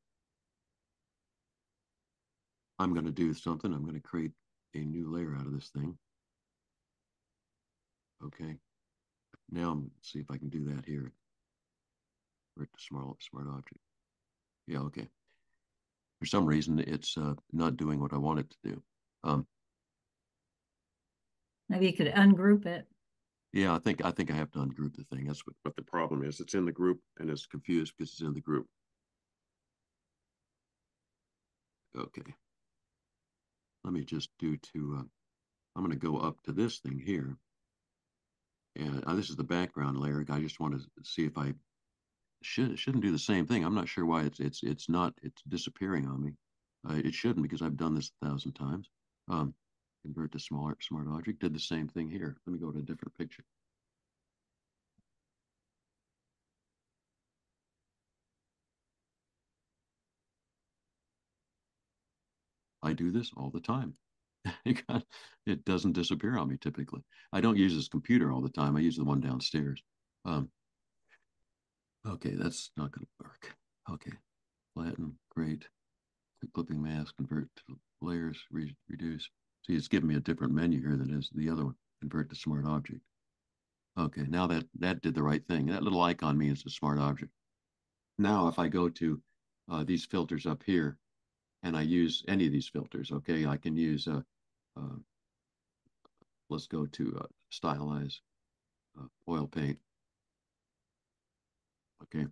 I'm going to do something. I'm going to create a new layer out of this thing. Okay. Now I'm see if I can do that here. Right to smart smart object. Yeah, okay. For some reason, it's uh, not doing what I want it to do. Um, Maybe you could ungroup it. yeah, I think I think I have to ungroup the thing. That's what, what the problem is. It's in the group and it's confused because it's in the group. Okay. Let me just do to, uh, I'm going to go up to this thing here. And uh, this is the background layer. I just want to see if I should, shouldn't do the same thing. I'm not sure why it's it's it's not it's disappearing on me. Uh, it shouldn't because I've done this a thousand times. Um, convert to smaller smart object. Did the same thing here. Let me go to a different picture. I do this all the time. it doesn't disappear on me typically. I don't use this computer all the time. I use the one downstairs. Um, okay, that's not going to work. Okay, flatten, great. Clipping mask, convert to layers, re reduce. See, it's giving me a different menu here than is the other one. Convert to smart object. Okay, now that that did the right thing. That little icon means a smart object. Now, if I go to uh, these filters up here, and I use any of these filters, okay, I can use, uh, uh, let's go to uh, stylize uh, oil paint. Okay,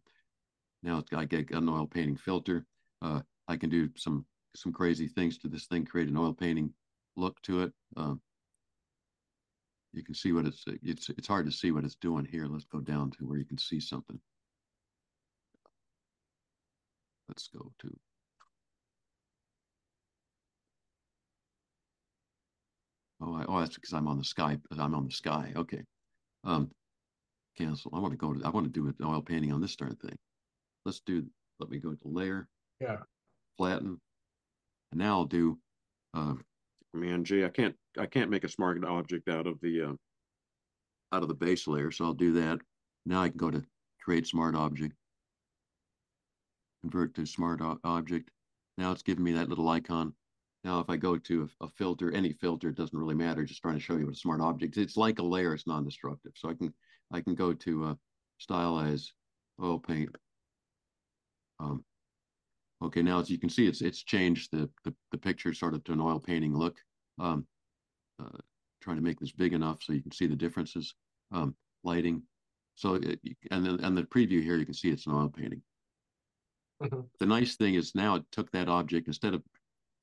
now I get an oil painting filter. Uh, I can do some some crazy things to this thing, create an oil painting look to it. Uh, you can see what it's it's it's hard to see what it's doing here. Let's go down to where you can see something. Let's go to Oh, I, oh, that's because I'm on the sky. I'm on the sky. Okay. Um, cancel. I want to go to. I want to do an oil painting on this darn thing. Let's do. Let me go to layer. Yeah. Flatten. And now I'll do. Uh, Command J. I can't. I can't make a smart object out of the. Uh, out of the base layer, so I'll do that. Now I can go to create smart object. Convert to smart object. Now it's giving me that little icon. Now, if I go to a, a, filter, any filter, it doesn't really matter. Just trying to show you what a smart object. It's like a layer. It's non-destructive. So I can I can go to uh, stylize oil paint. Um, okay, now as you can see, it's it's changed the the, the picture sort of to an oil painting look. Um, uh, trying to make this big enough so you can see the differences. Um, lighting. So it, and then and the preview here, you can see it's an oil painting. Mm -hmm. The nice thing is now it took that object instead of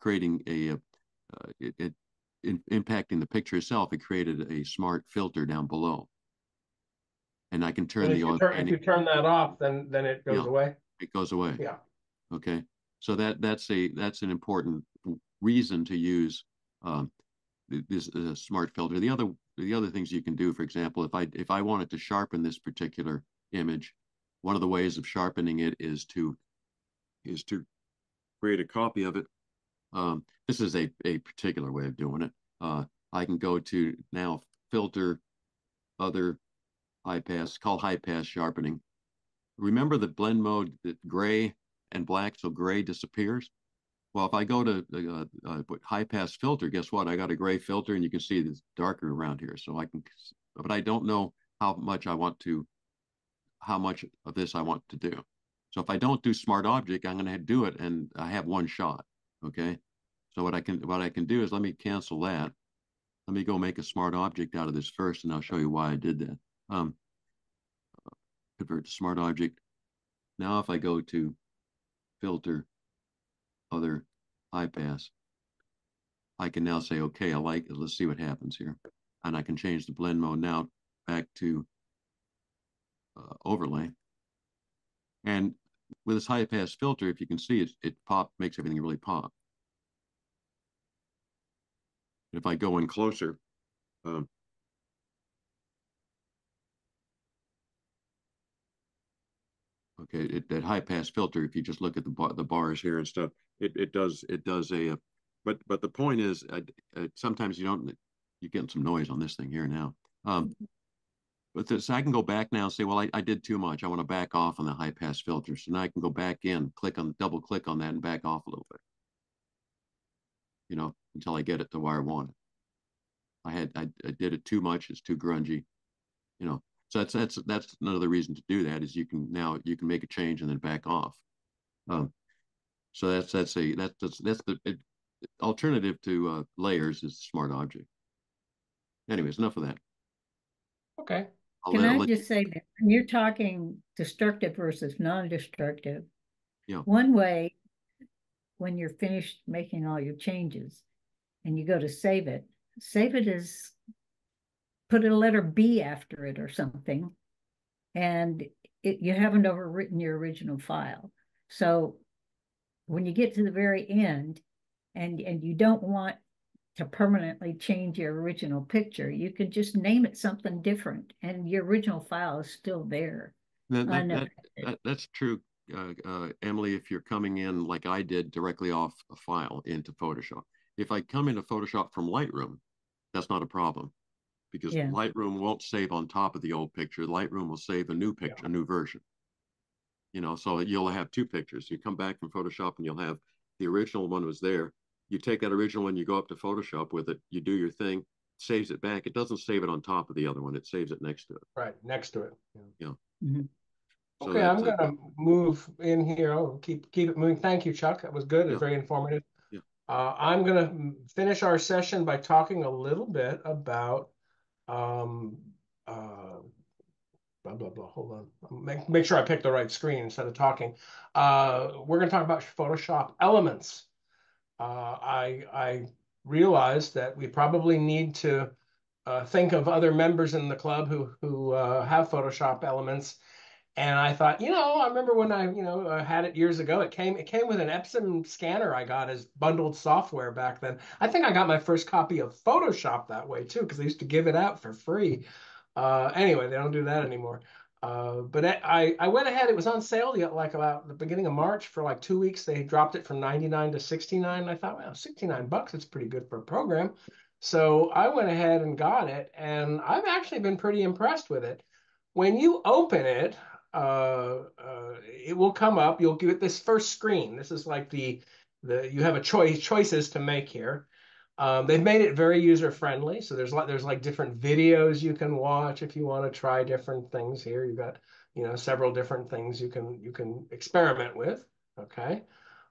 creating a, uh, it, it in, impacting the picture itself, it created a smart filter down below. And I can turn the if you turn, if you turn that off, then then it goes yeah, away. It goes away. Yeah. Okay. So that that's a that's an important reason to use um, this uh, smart filter. The other the other things you can do, for example, if I if I wanted to sharpen this particular image, one of the ways of sharpening it is to is to create a copy of it um, this is a, a particular way of doing it. Uh, I can go to now filter other high pass, call high pass sharpening. Remember the blend mode, that gray and black, so gray disappears. Well, if I go to uh, uh, high pass filter, guess what? I got a gray filter and you can see it's darker around here. So I can, but I don't know how much I want to, how much of this I want to do. So if I don't do smart object, I'm going to do it and I have one shot. Okay. So what I can what I can do is let me cancel that. Let me go make a smart object out of this first, and I'll show you why I did that. Um, convert to smart object. Now if I go to filter, other high pass, I can now say, okay, I like it. Let's see what happens here. And I can change the blend mode now back to uh, overlay. And with this high pass filter, if you can see it, it pop makes everything really pop. If I go in closer, um, okay, it, that high pass filter, if you just look at the bar, the bars here and stuff, it, it does it does a, but but the point is, uh, uh, sometimes you don't you get some noise on this thing here now. Um, But this, I can go back now and say, well, I, I did too much. I want to back off on the high pass filter. So now I can go back in, click on, double click on that and back off a little bit. You know, until I get it to where I want it. I had, I, I did it too much. It's too grungy, you know. So that's, that's, that's another reason to do that is you can now, you can make a change and then back off. Um, so that's, that's a, that's, that's, that's the it, alternative to uh, layers is smart object. Anyways, enough of that. Okay. Can I just say that when you're talking destructive versus non-destructive? Yeah. One way, when you're finished making all your changes and you go to save it, save it as put a letter B after it or something. And it, you haven't overwritten your original file. So when you get to the very end and, and you don't want to permanently change your original picture, you can just name it something different and your original file is still there. That, that, that, that, that's true, uh, uh, Emily, if you're coming in like I did directly off a file into Photoshop. If I come into Photoshop from Lightroom, that's not a problem. Because Yeah. Lightroom won't save on top of the old picture. Lightroom will save a new picture, a new version. You know, so you'll have two pictures. You come back from Photoshop and you'll have the original one was there. You take that original one, you go up to Photoshop with it, you do your thing, saves it back. It doesn't save it on top of the other one. It saves it next to it. Right, next to it. Yeah. So Okay, I'm gonna move in here. Oh, keep, keep it moving. Thank you, Chuck. That was good. It's Yeah. very informative. Yeah. Uh, I'm gonna finish our session by talking a little bit about, um, uh, blah, blah, blah. Hold on. Make, make sure I pick the right screen instead of talking. Uh, we're gonna talk about Photoshop elements. Uh, I, I realized that we probably need to, uh, think of other members in the club who, who, uh, have Photoshop elements. And I thought, you know, I remember when I, you know, uh, had it years ago. It came, it came with an Epson scanner I got as bundled software back then. I think I got my first copy of Photoshop that way too, because they used to give it out for free. Uh, anyway, they don't do that anymore. Uh, but I, I went ahead. It was on sale yet, like about the beginning of March for like two weeks. They dropped it from 99 to 69. And I thought, well, 69 bucks, it's pretty good for a program. So I went ahead and got it, and I've actually been pretty impressed with it. When you open it, uh, uh, it will come up. You'll get this first screen. This is like the the you have a choice choices to make here. Um, they've made it very user friendly. So there's like there's like different videos you can watch if you want to try different things here. You've got you know several different things you can you can experiment with. Okay,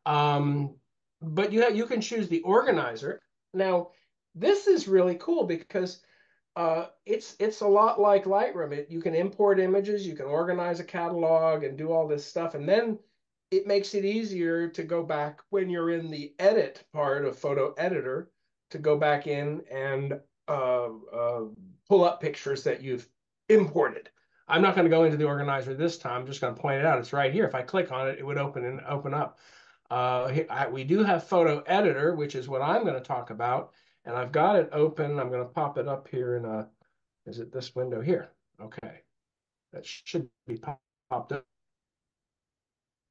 um, but you have, you can choose the organizer. Now this is really cool because uh, it's it's a lot like Lightroom. It, you can import images, you can organize a catalog, and do all this stuff, and then it makes it easier to go back when you're in the edit part of Photo Editor to go back in and uh, uh, pull up pictures that you've imported. I'm not going to go into the organizer this time. I'm just going to point it out. It's right here. If I click on it, it would open and open up. Uh, I- we do have Photo Editor, which is what I'm going to talk about. And I've got it open. I'm going to pop it up here in a, is it this window here? Okay. That should be pop- popped up.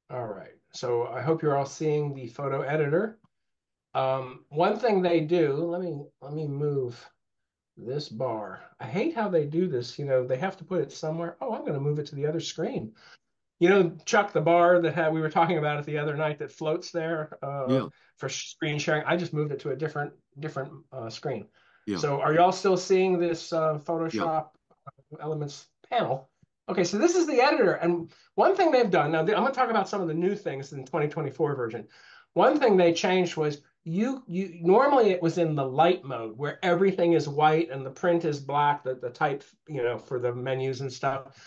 All right. So I hope you're all seeing the photo editor. Um, one thing they do, let me let me move this bar. I hate how they do this. You know, they have to put it somewhere. Oh, I'm going to move it to the other screen. You know, Chuck, the bar that had, we were talking about it the other night that floats there uh, Yeah. for screen sharing. I just moved it to a different different uh, screen. Yeah. So are y'all still seeing this uh, Photoshop Elements panel? Okay, so this is the editor, and one thing they've done now. I'm going to talk about some of the new things in 2024 version. One thing they changed was you you normally it was in the light mode where everything is white and the print is black, the the type you know for the menus and stuff.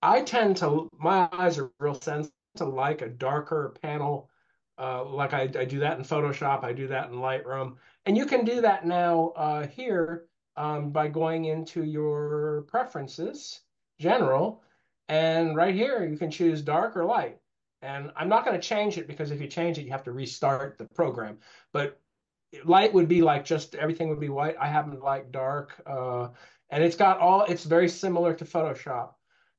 I tend to my eyes are real sensitive to like a darker panel. Uh, like I, I do that in Photoshop, I do that in Lightroom, and you can do that now uh, here um, by going into your preferences, general, and right here you can choose dark or light. And I'm not going to change it because if you change it, you have to restart the program. But light would be like just everything would be white. I happen to like dark, uh, and it's got all. It's very similar to Photoshop.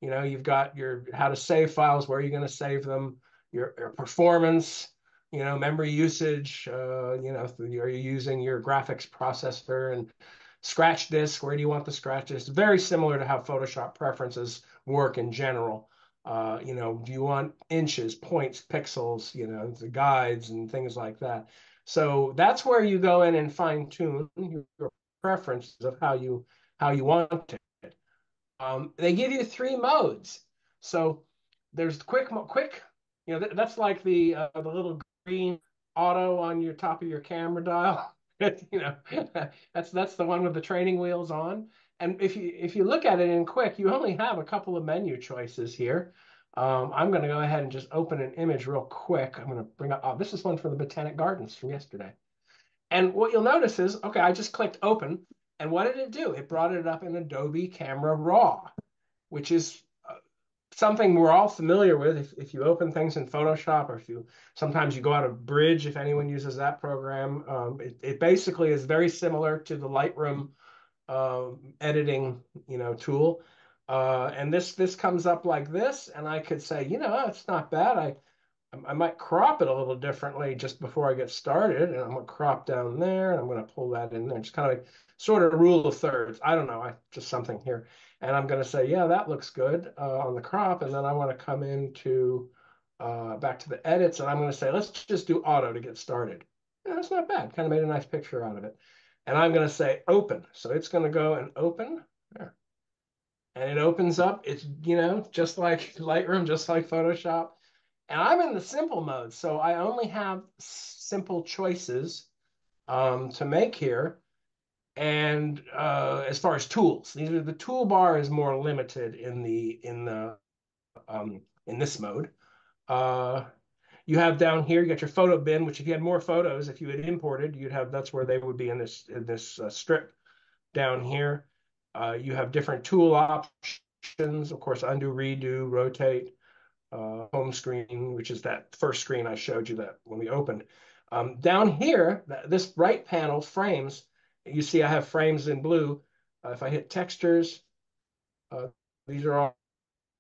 You know, you've got your how to save files, where you're you going to save them, your, your performance, you know, memory usage. Uh, you know, are you using your graphics processor and scratch disk, where do you want the scratch disk? Very similar to how Photoshop preferences work in general. Uh, you know, do you want inches, points, pixels, you know, the guides and things like that. So that's where you go in and fine tune your preferences of how you how you want it. Um, they give you three modes. So there's quick, quick. You know, that's like the uh, the little green auto on your top of your camera dial. you know, that's that's the one with the training wheels on. And if you if you look at it in quick, you only have a couple of menu choices here. Um, I'm going to go ahead and just open an image real quick. I'm going to bring up, oh, this is one from the Botanic Gardens from yesterday. And what you'll notice is, okay, I just clicked open. And what did it do? It brought it up in Adobe Camera Raw, which is uh, something we're all familiar with. If, if you open things in Photoshop or if you sometimes you go out of Bridge, if anyone uses that program, um, it, it basically is very similar to the Lightroom uh, editing you know tool. Uh, and this this comes up like this, and I could say, you know, it's not bad. I I might crop it a little differently just before I get started, and I'm gonna crop down there, and I'm gonna pull that in there, just kind of like sort of rule of thirds. I don't know, I just something here, and I'm gonna say, yeah, that looks good uh, on the crop, and then I want to come into uh, back to the edits, and I'm gonna say, let's just do auto to get started. Yeah, that's not bad. Kind of made a nice picture out of it, and I'm gonna say open, so it's gonna go and open there and it opens up. It's, you know, just like Lightroom, just like Photoshop. And I'm in the simple mode, so I only have simple choices um, to make here. And uh, as far as tools, these are the toolbar is more limited in the in the um, in this mode. Uh, you have down here, you got your photo bin, which if you had more photos, if you had imported, you'd have that's where they would be in this in this uh, strip down here. Uh, you have different tool options, of course, undo, redo, rotate, uh, home screen, which is that first screen I showed you that when we opened. Um, down here, this right panel, frames, you see I have frames in blue. Uh, if I hit textures, uh, these are all,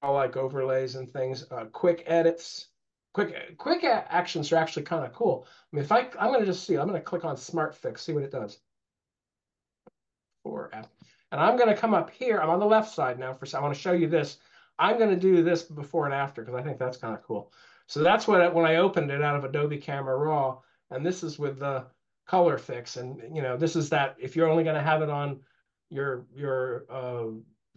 all, like overlays and things. Uh, quick edits, quick quick actions are actually kind of cool. I mean, if I, I'm going to just see, I'm going to click on Smart Fix, see what it does. For. And I'm going to come up here. I'm on the left side now. For I want to show you this. I'm going to do this before and after because I think that's kind of cool. So that's what when I opened it out of Adobe Camera Raw, and this is with the color fix. And you know, this is that if you're only going to have it on your your uh,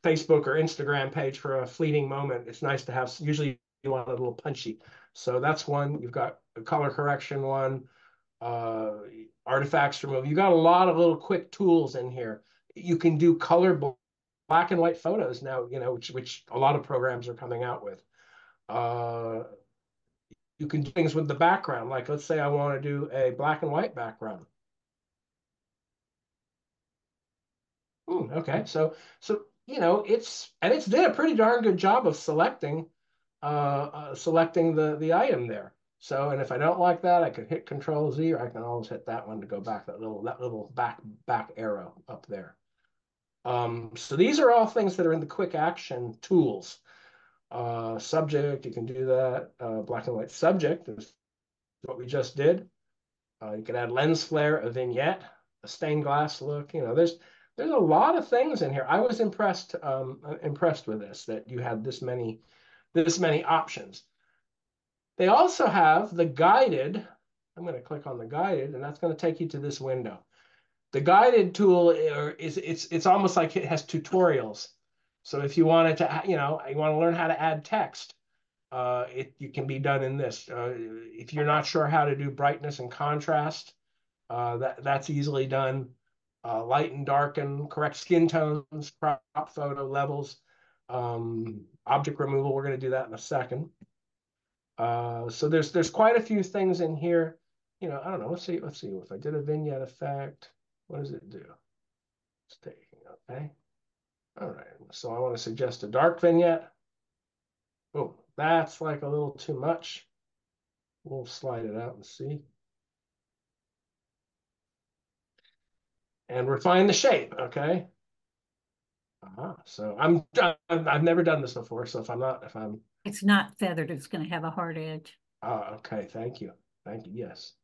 Facebook or Instagram page for a fleeting moment, it's nice to have. Usually, you want a little punchy. So that's one. You've got a color correction one, uh, artifacts removal. You've got a lot of little quick tools in here you can do color black and white photos now, you know, which which a lot of programs are coming out with. Uh, you can do things with the background. Like let's say I want to do a black and white background. Hmm, okay, so so you know it's and it's did a pretty darn good job of selecting uh, uh, selecting the the item there. So, and if I don't like that, I can hit Control Z, or I can always hit that one to go back that little that little back back arrow up there. Um, so these are all things that are in the quick action tools. Uh, subject, you can do that. Uh, black and white subject is what we just did. Uh, you can add lens flare, a vignette, a stained glass look. You know, there's there's a lot of things in here. I was impressed um, impressed with this that you had this many this many options. They also have the guided. I'm going to click on the guided, and that's going to take you to this window. The guided tool is it's it's almost like it has tutorials. So if you wanted to, you know, you want to learn how to add text, uh, it, it can be done in this. Uh, if you're not sure how to do brightness and contrast, uh, that that's easily done. Uh, light and darken, correct skin tones, crop photo levels, um, object removal. We're going to do that in a second. Uh, so there's there's quite a few things in here. You know, I don't know. Let's see. Let's see if I did a vignette effect. What does it do? It's taking, okay. All right. So I want to suggest a dark vignette. Oh, that's like a little too much. We'll slide it out and see. And refine the shape. Okay. Uh -huh. So I'm I've never done this before. So if I'm not if I'm it's not feathered. It's going to have a hard edge. Oh, okay. Thank you. Thank you. Yes.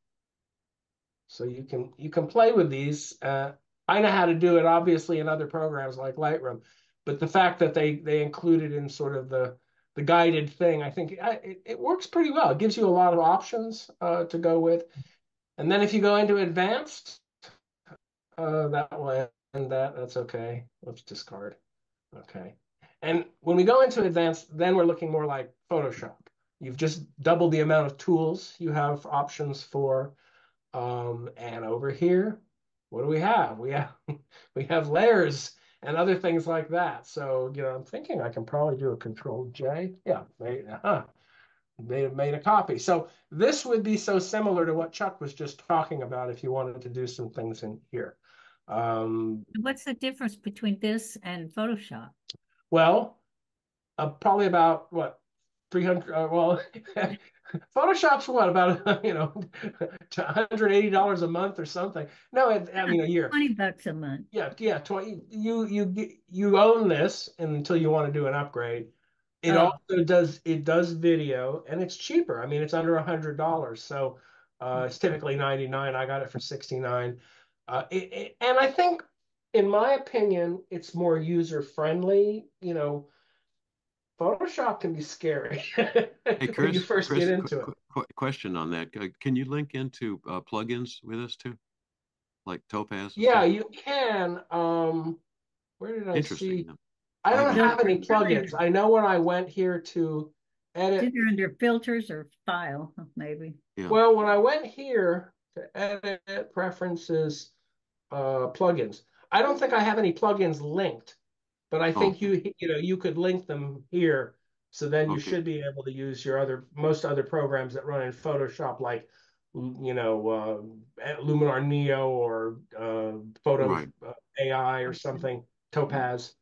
So you can you can play with these. Uh, I know how to do it, obviously, in other programs like Lightroom, but the fact that they they include it in sort of the the guided thing, I think it, it works pretty well. It gives you a lot of options uh, to go with. And then if you go into advanced, uh, that end that. That's okay. Let's discard. Okay. And when we go into advanced, then we're looking more like Photoshop. You've just doubled the amount of tools you have options for. Um, and over here, what do we have? We have we have layers and other things like that. So, you know, I'm thinking I can probably do a control J. Yeah, made, huh. made, made a copy. So this would be so similar to what Chuck was just talking about if you wanted to do some things in here. Um, What's the difference between this and Photoshop? well, uh, probably about what 300 uh, well photoshop's what about you know $180 a month or something. No it, i mean a year. 20 bucks a month. yeah yeah 20 you you you own this until you want to do an upgrade. It Oh. also does it does video and it's cheaper. I mean it's under a hundred dollars so uh it's typically 99 i got it for 69 uh it, it- and i think in my opinion it's more user friendly you know photoshop can be scary Hey, when Chris, you first Chris, get qu- into it qu- qu- question on that. Uh, Can you link into uh, plugins with us too? Like Topaz? yeah stuff? you can um where did i see yeah. I don't Yeah. have any plugins. I know when I went here to edit, Either under filters or file, maybe. Yeah. well, when I went here to edit preferences, uh, plugins, I don't think I have any plugins linked, but I think Oh. you, you know, you could link them here. So then you Okay. should be able to use your other, most other programs that run in Photoshop, like, you know, uh, Luminar Neo or, uh, Photo Right. uh, AI or something, Topaz.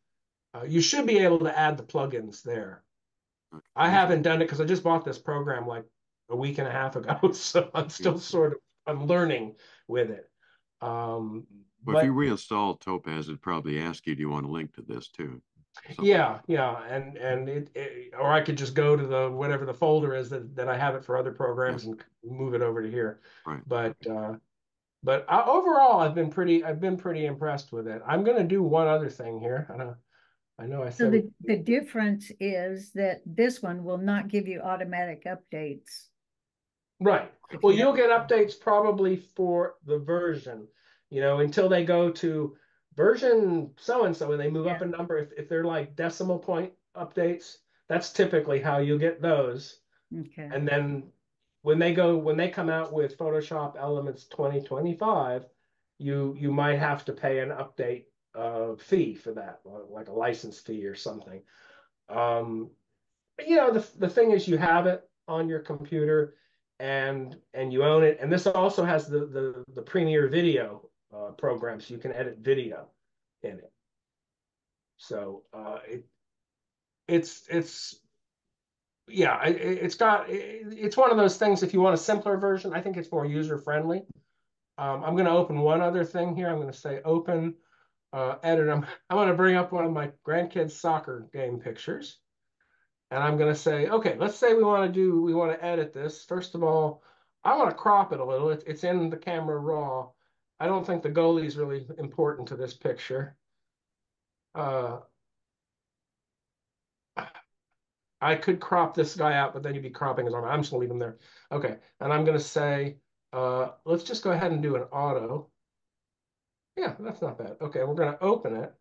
Uh, you should be able to add the plugins there. Okay. I haven't done it because I just bought this program like a week and a half ago, so I'm still sort of I'm learning with it. Um, But if you reinstall Topaz, it'd probably ask you, do you want to link to this too? Something. yeah, yeah, and and it, it or I could just go to the whatever the folder is that that I have it for other programs and move it over to here. Right. But uh, but uh, overall, I've been pretty I've been pretty impressed with it. I'm gonna do one other thing here. I know I know I So the, the difference is that this one will not give you automatic updates. Right. Well, you you'll get updates probably for the version, you know, until they go to version so and so and they move up a number. If, if they're like decimal point updates, that's typically how you get those. Okay, And then when they go, when they come out with Photoshop Elements 2025, you you might have to pay an update uh, fee for that, like a license fee or something. Um, but, you know, the the thing is, you have it on your computer, and and you own it. And this also has the the the Premiere Video uh, program, so you can edit video in it. So uh, it it's it's yeah, it, it- it's got it, it's one of those things. If you want a simpler version, I think it's more user friendly. Um, I'm going to open one other thing here. I'm going to say open uh, edit. I'm I'm going to bring up one of my grandkids' soccer game pictures, and I'm going to say, okay, let's say we want to do we want to edit this. First of all, I want to crop it a little. It's it's in the camera raw. I don't think the goalie is really important to this picture. Uh, I could crop this guy out, but then you'd be cropping his arm. I'm just gonna leave him there. Okay, and I'm gonna say, uh, let's just go ahead and do an auto. Yeah, that's not bad. Okay, we're gonna open it.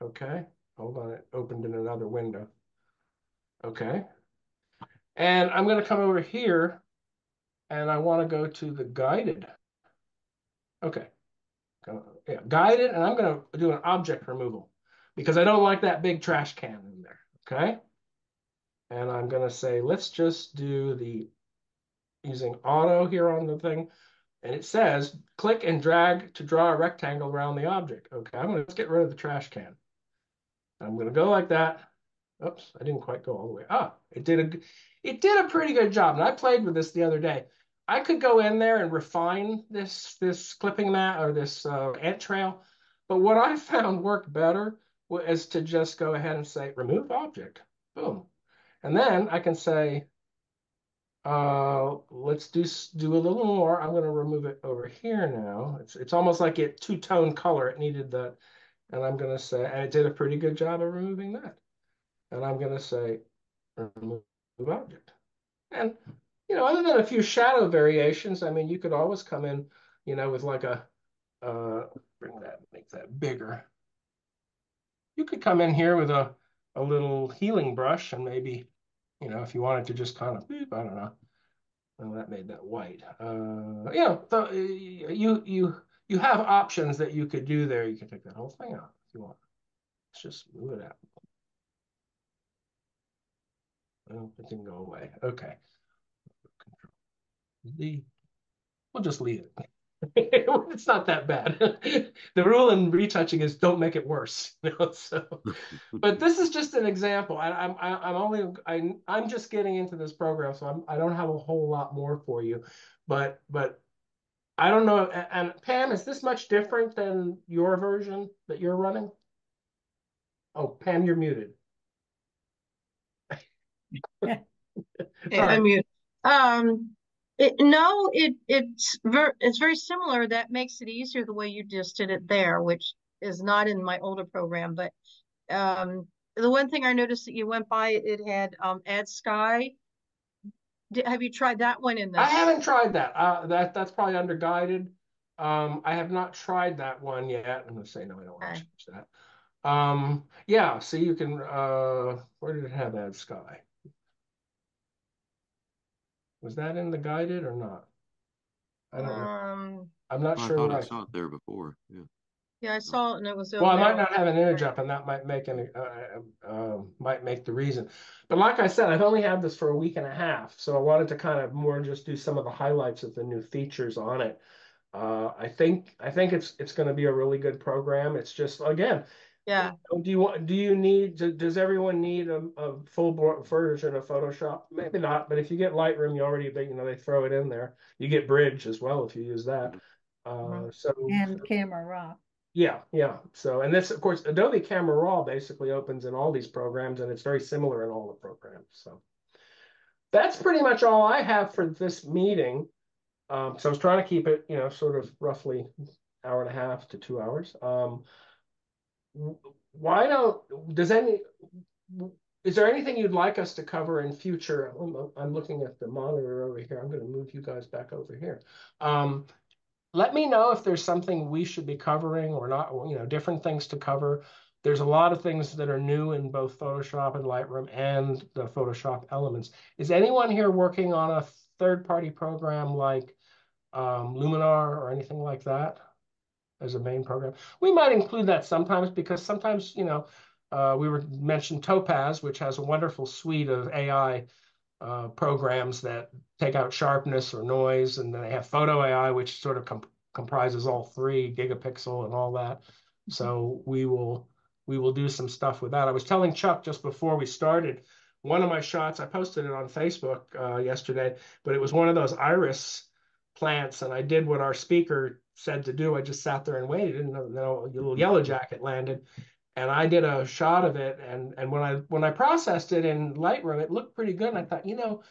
Okay, hold on, it opened in another window. Okay. And I'm gonna come over here and I wanna go to the guided. Okay. Yeah, guided, and I'm gonna do an object removal because I don't like that big trash can in there, okay? And I'm gonna say, let's just do the, using auto here on the thing, and it says, click and drag to draw a rectangle around the object. Okay, I'm gonna get rid of the trash can. I'm gonna go like that. Oops, I didn't quite go all the way. Ah, it did a, it did a pretty good job. And I played with this the other day. I could go in there and refine this this clipping mat or this uh, ant trail, but what I found worked better was to just go ahead and say remove object, boom, and then I can say Uh, let's do do a little more. I'm going to remove it over here now. It's it's almost like it two tone color. It needed that, and I'm going to say, and it did a pretty good job of removing that. And I'm going to say, remove object. And you know, other than a few shadow variations, I mean, you could always come in, you know, with like a uh, bring that, make that bigger. You could come in here with a a little healing brush and maybe you know, if you wanted to just kind of, I don't know. Well, that made that white. Uh, yeah, so you you you have options that you could do there. You can take that whole thing out if you want. Let's just move it out. Well, it didn't go away. Okay. Control D. We'll just leave it. it's not that bad. the rule in retouching is don't make it worse. You know? So, but this is just an example. I, I'm I'm only I I'm just getting into this program, so I'm I don't have a whole lot more for you, but but I don't know. And Pam, is this much different than your version that you're running? Oh, Pam, you're muted. okay, I'm mute. Um, it, no, it it's very it's very similar. That makes it easier the way you just did it there, which is not in my older program. But um, the one thing I noticed that you went by, it had um, Add Sky. Did, have you tried that one in this? I haven't tried that. Uh, that that's probably under guided. Um, I have not tried that one yet. I'm gonna say no, I don't want to change that. Um, yeah, so you can. Uh, where did it have Add Sky? Was that in the guided or not? I don't know. Um, I'm not I sure. thought I what I- saw it there before. Yeah. Yeah, I saw it and it was. Well, I might not have an image up, and that might make an uh, uh, might make the reason. But like I said, I've only had this for a week and a half, so I wanted to kind of more just do some of the highlights of the new features on it. Uh, I think I think it's it's going to be a really good program. It's just again, Yeah, do you want? Do you need? Does everyone need a, a full bo- version of Photoshop? Maybe not, but if you get Lightroom, you already they, you know they throw it in there. You get Bridge as well if you use that. Uh, Mhm. so And Camera Raw. Yeah, yeah. So, and this, of course, Adobe Camera Raw basically opens in all these programs, and it's very similar in all the programs. So, that's pretty much all I have for this meeting. Um, so I was trying to keep it, you know, sort of roughly hour and a half to two hours. Um, why don't does any is there anything you'd like us to cover in future? I'm, looking at the monitor over here. I'm going to move you guys back over here. Um, let me know if there's something we should be covering or not, or, you know, different things to cover. There's a lot of things that are new in both Photoshop and Lightroom and the Photoshop elements. Is anyone here working on a third-party program like um, Luminar or anything like that as a main program? We might include that sometimes because sometimes, you know, uh, we were mentioned Topaz, which has a wonderful suite of AI uh, programs that take out sharpness or noise, and then they have Photo AI, which sort of com comprises all three, gigapixel and all that. So we will we will do some stuff with that. I was telling Chuck just before we started, one of my shots, I posted it on Facebook uh, yesterday, but it was one of those iris plants, and I did what our speaker said to do. I just sat there and waited, and a little yellow jacket landed, and I did a shot of it. And and when I when I processed it in Lightroom, it looked pretty good. And I thought, you know,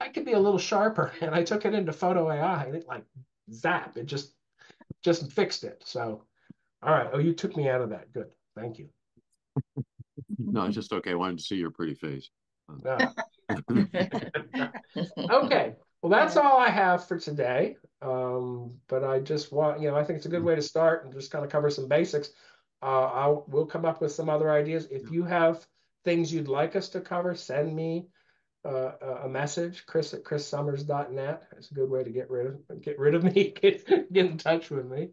I could be a little sharper. And I took it into Photo AI, and it like zap, it just just fixed it. So, all right. Oh, you took me out of that. Good. Thank you. No, it's just okay. I wanted to see your pretty face. Uh, okay. Well, that's all I have for today. Um, but I just want, you know, I think it's a good way to start and just kind of cover some basics. Uh, I'll we'll come up with some other ideas. If you have things you'd like us to cover, send me uh, a- message, Chris at chrissummers.net. That's a good way to get rid of get rid of me, get get in touch with me.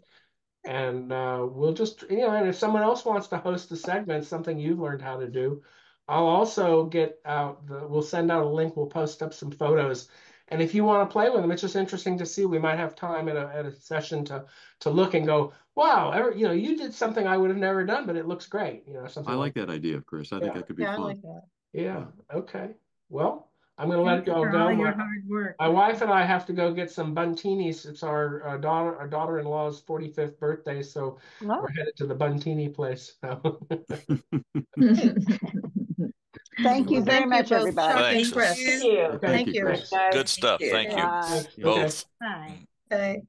And uh, we'll just, you know, and if someone else wants to host the segment, something you've learned how to do, I'll also get out the, we'll send out a link, we'll post up some photos. And if you want to play with them, it's just interesting to see. We might have time at a, at a session to to look and go, wow, ever, you know, you did something I would have never done, but it looks great. You know, something I like that idea, Chris. I think that could be yeah, I fun. like that. Yeah, okay. Well, I'm gonna let it you go. go. My, hard work. my wife and I have to go get some Bundtinis. It's our uh, daughter, our daughter-in-law's 45th birthday, so Oh, we're headed to the Bundtini place. So, Thank you very much, everybody. Shocking, Thanks. Chris. Thank you. Thank you. Good stuff. Thank you. Bye. Okay. Both. Bye. Okay.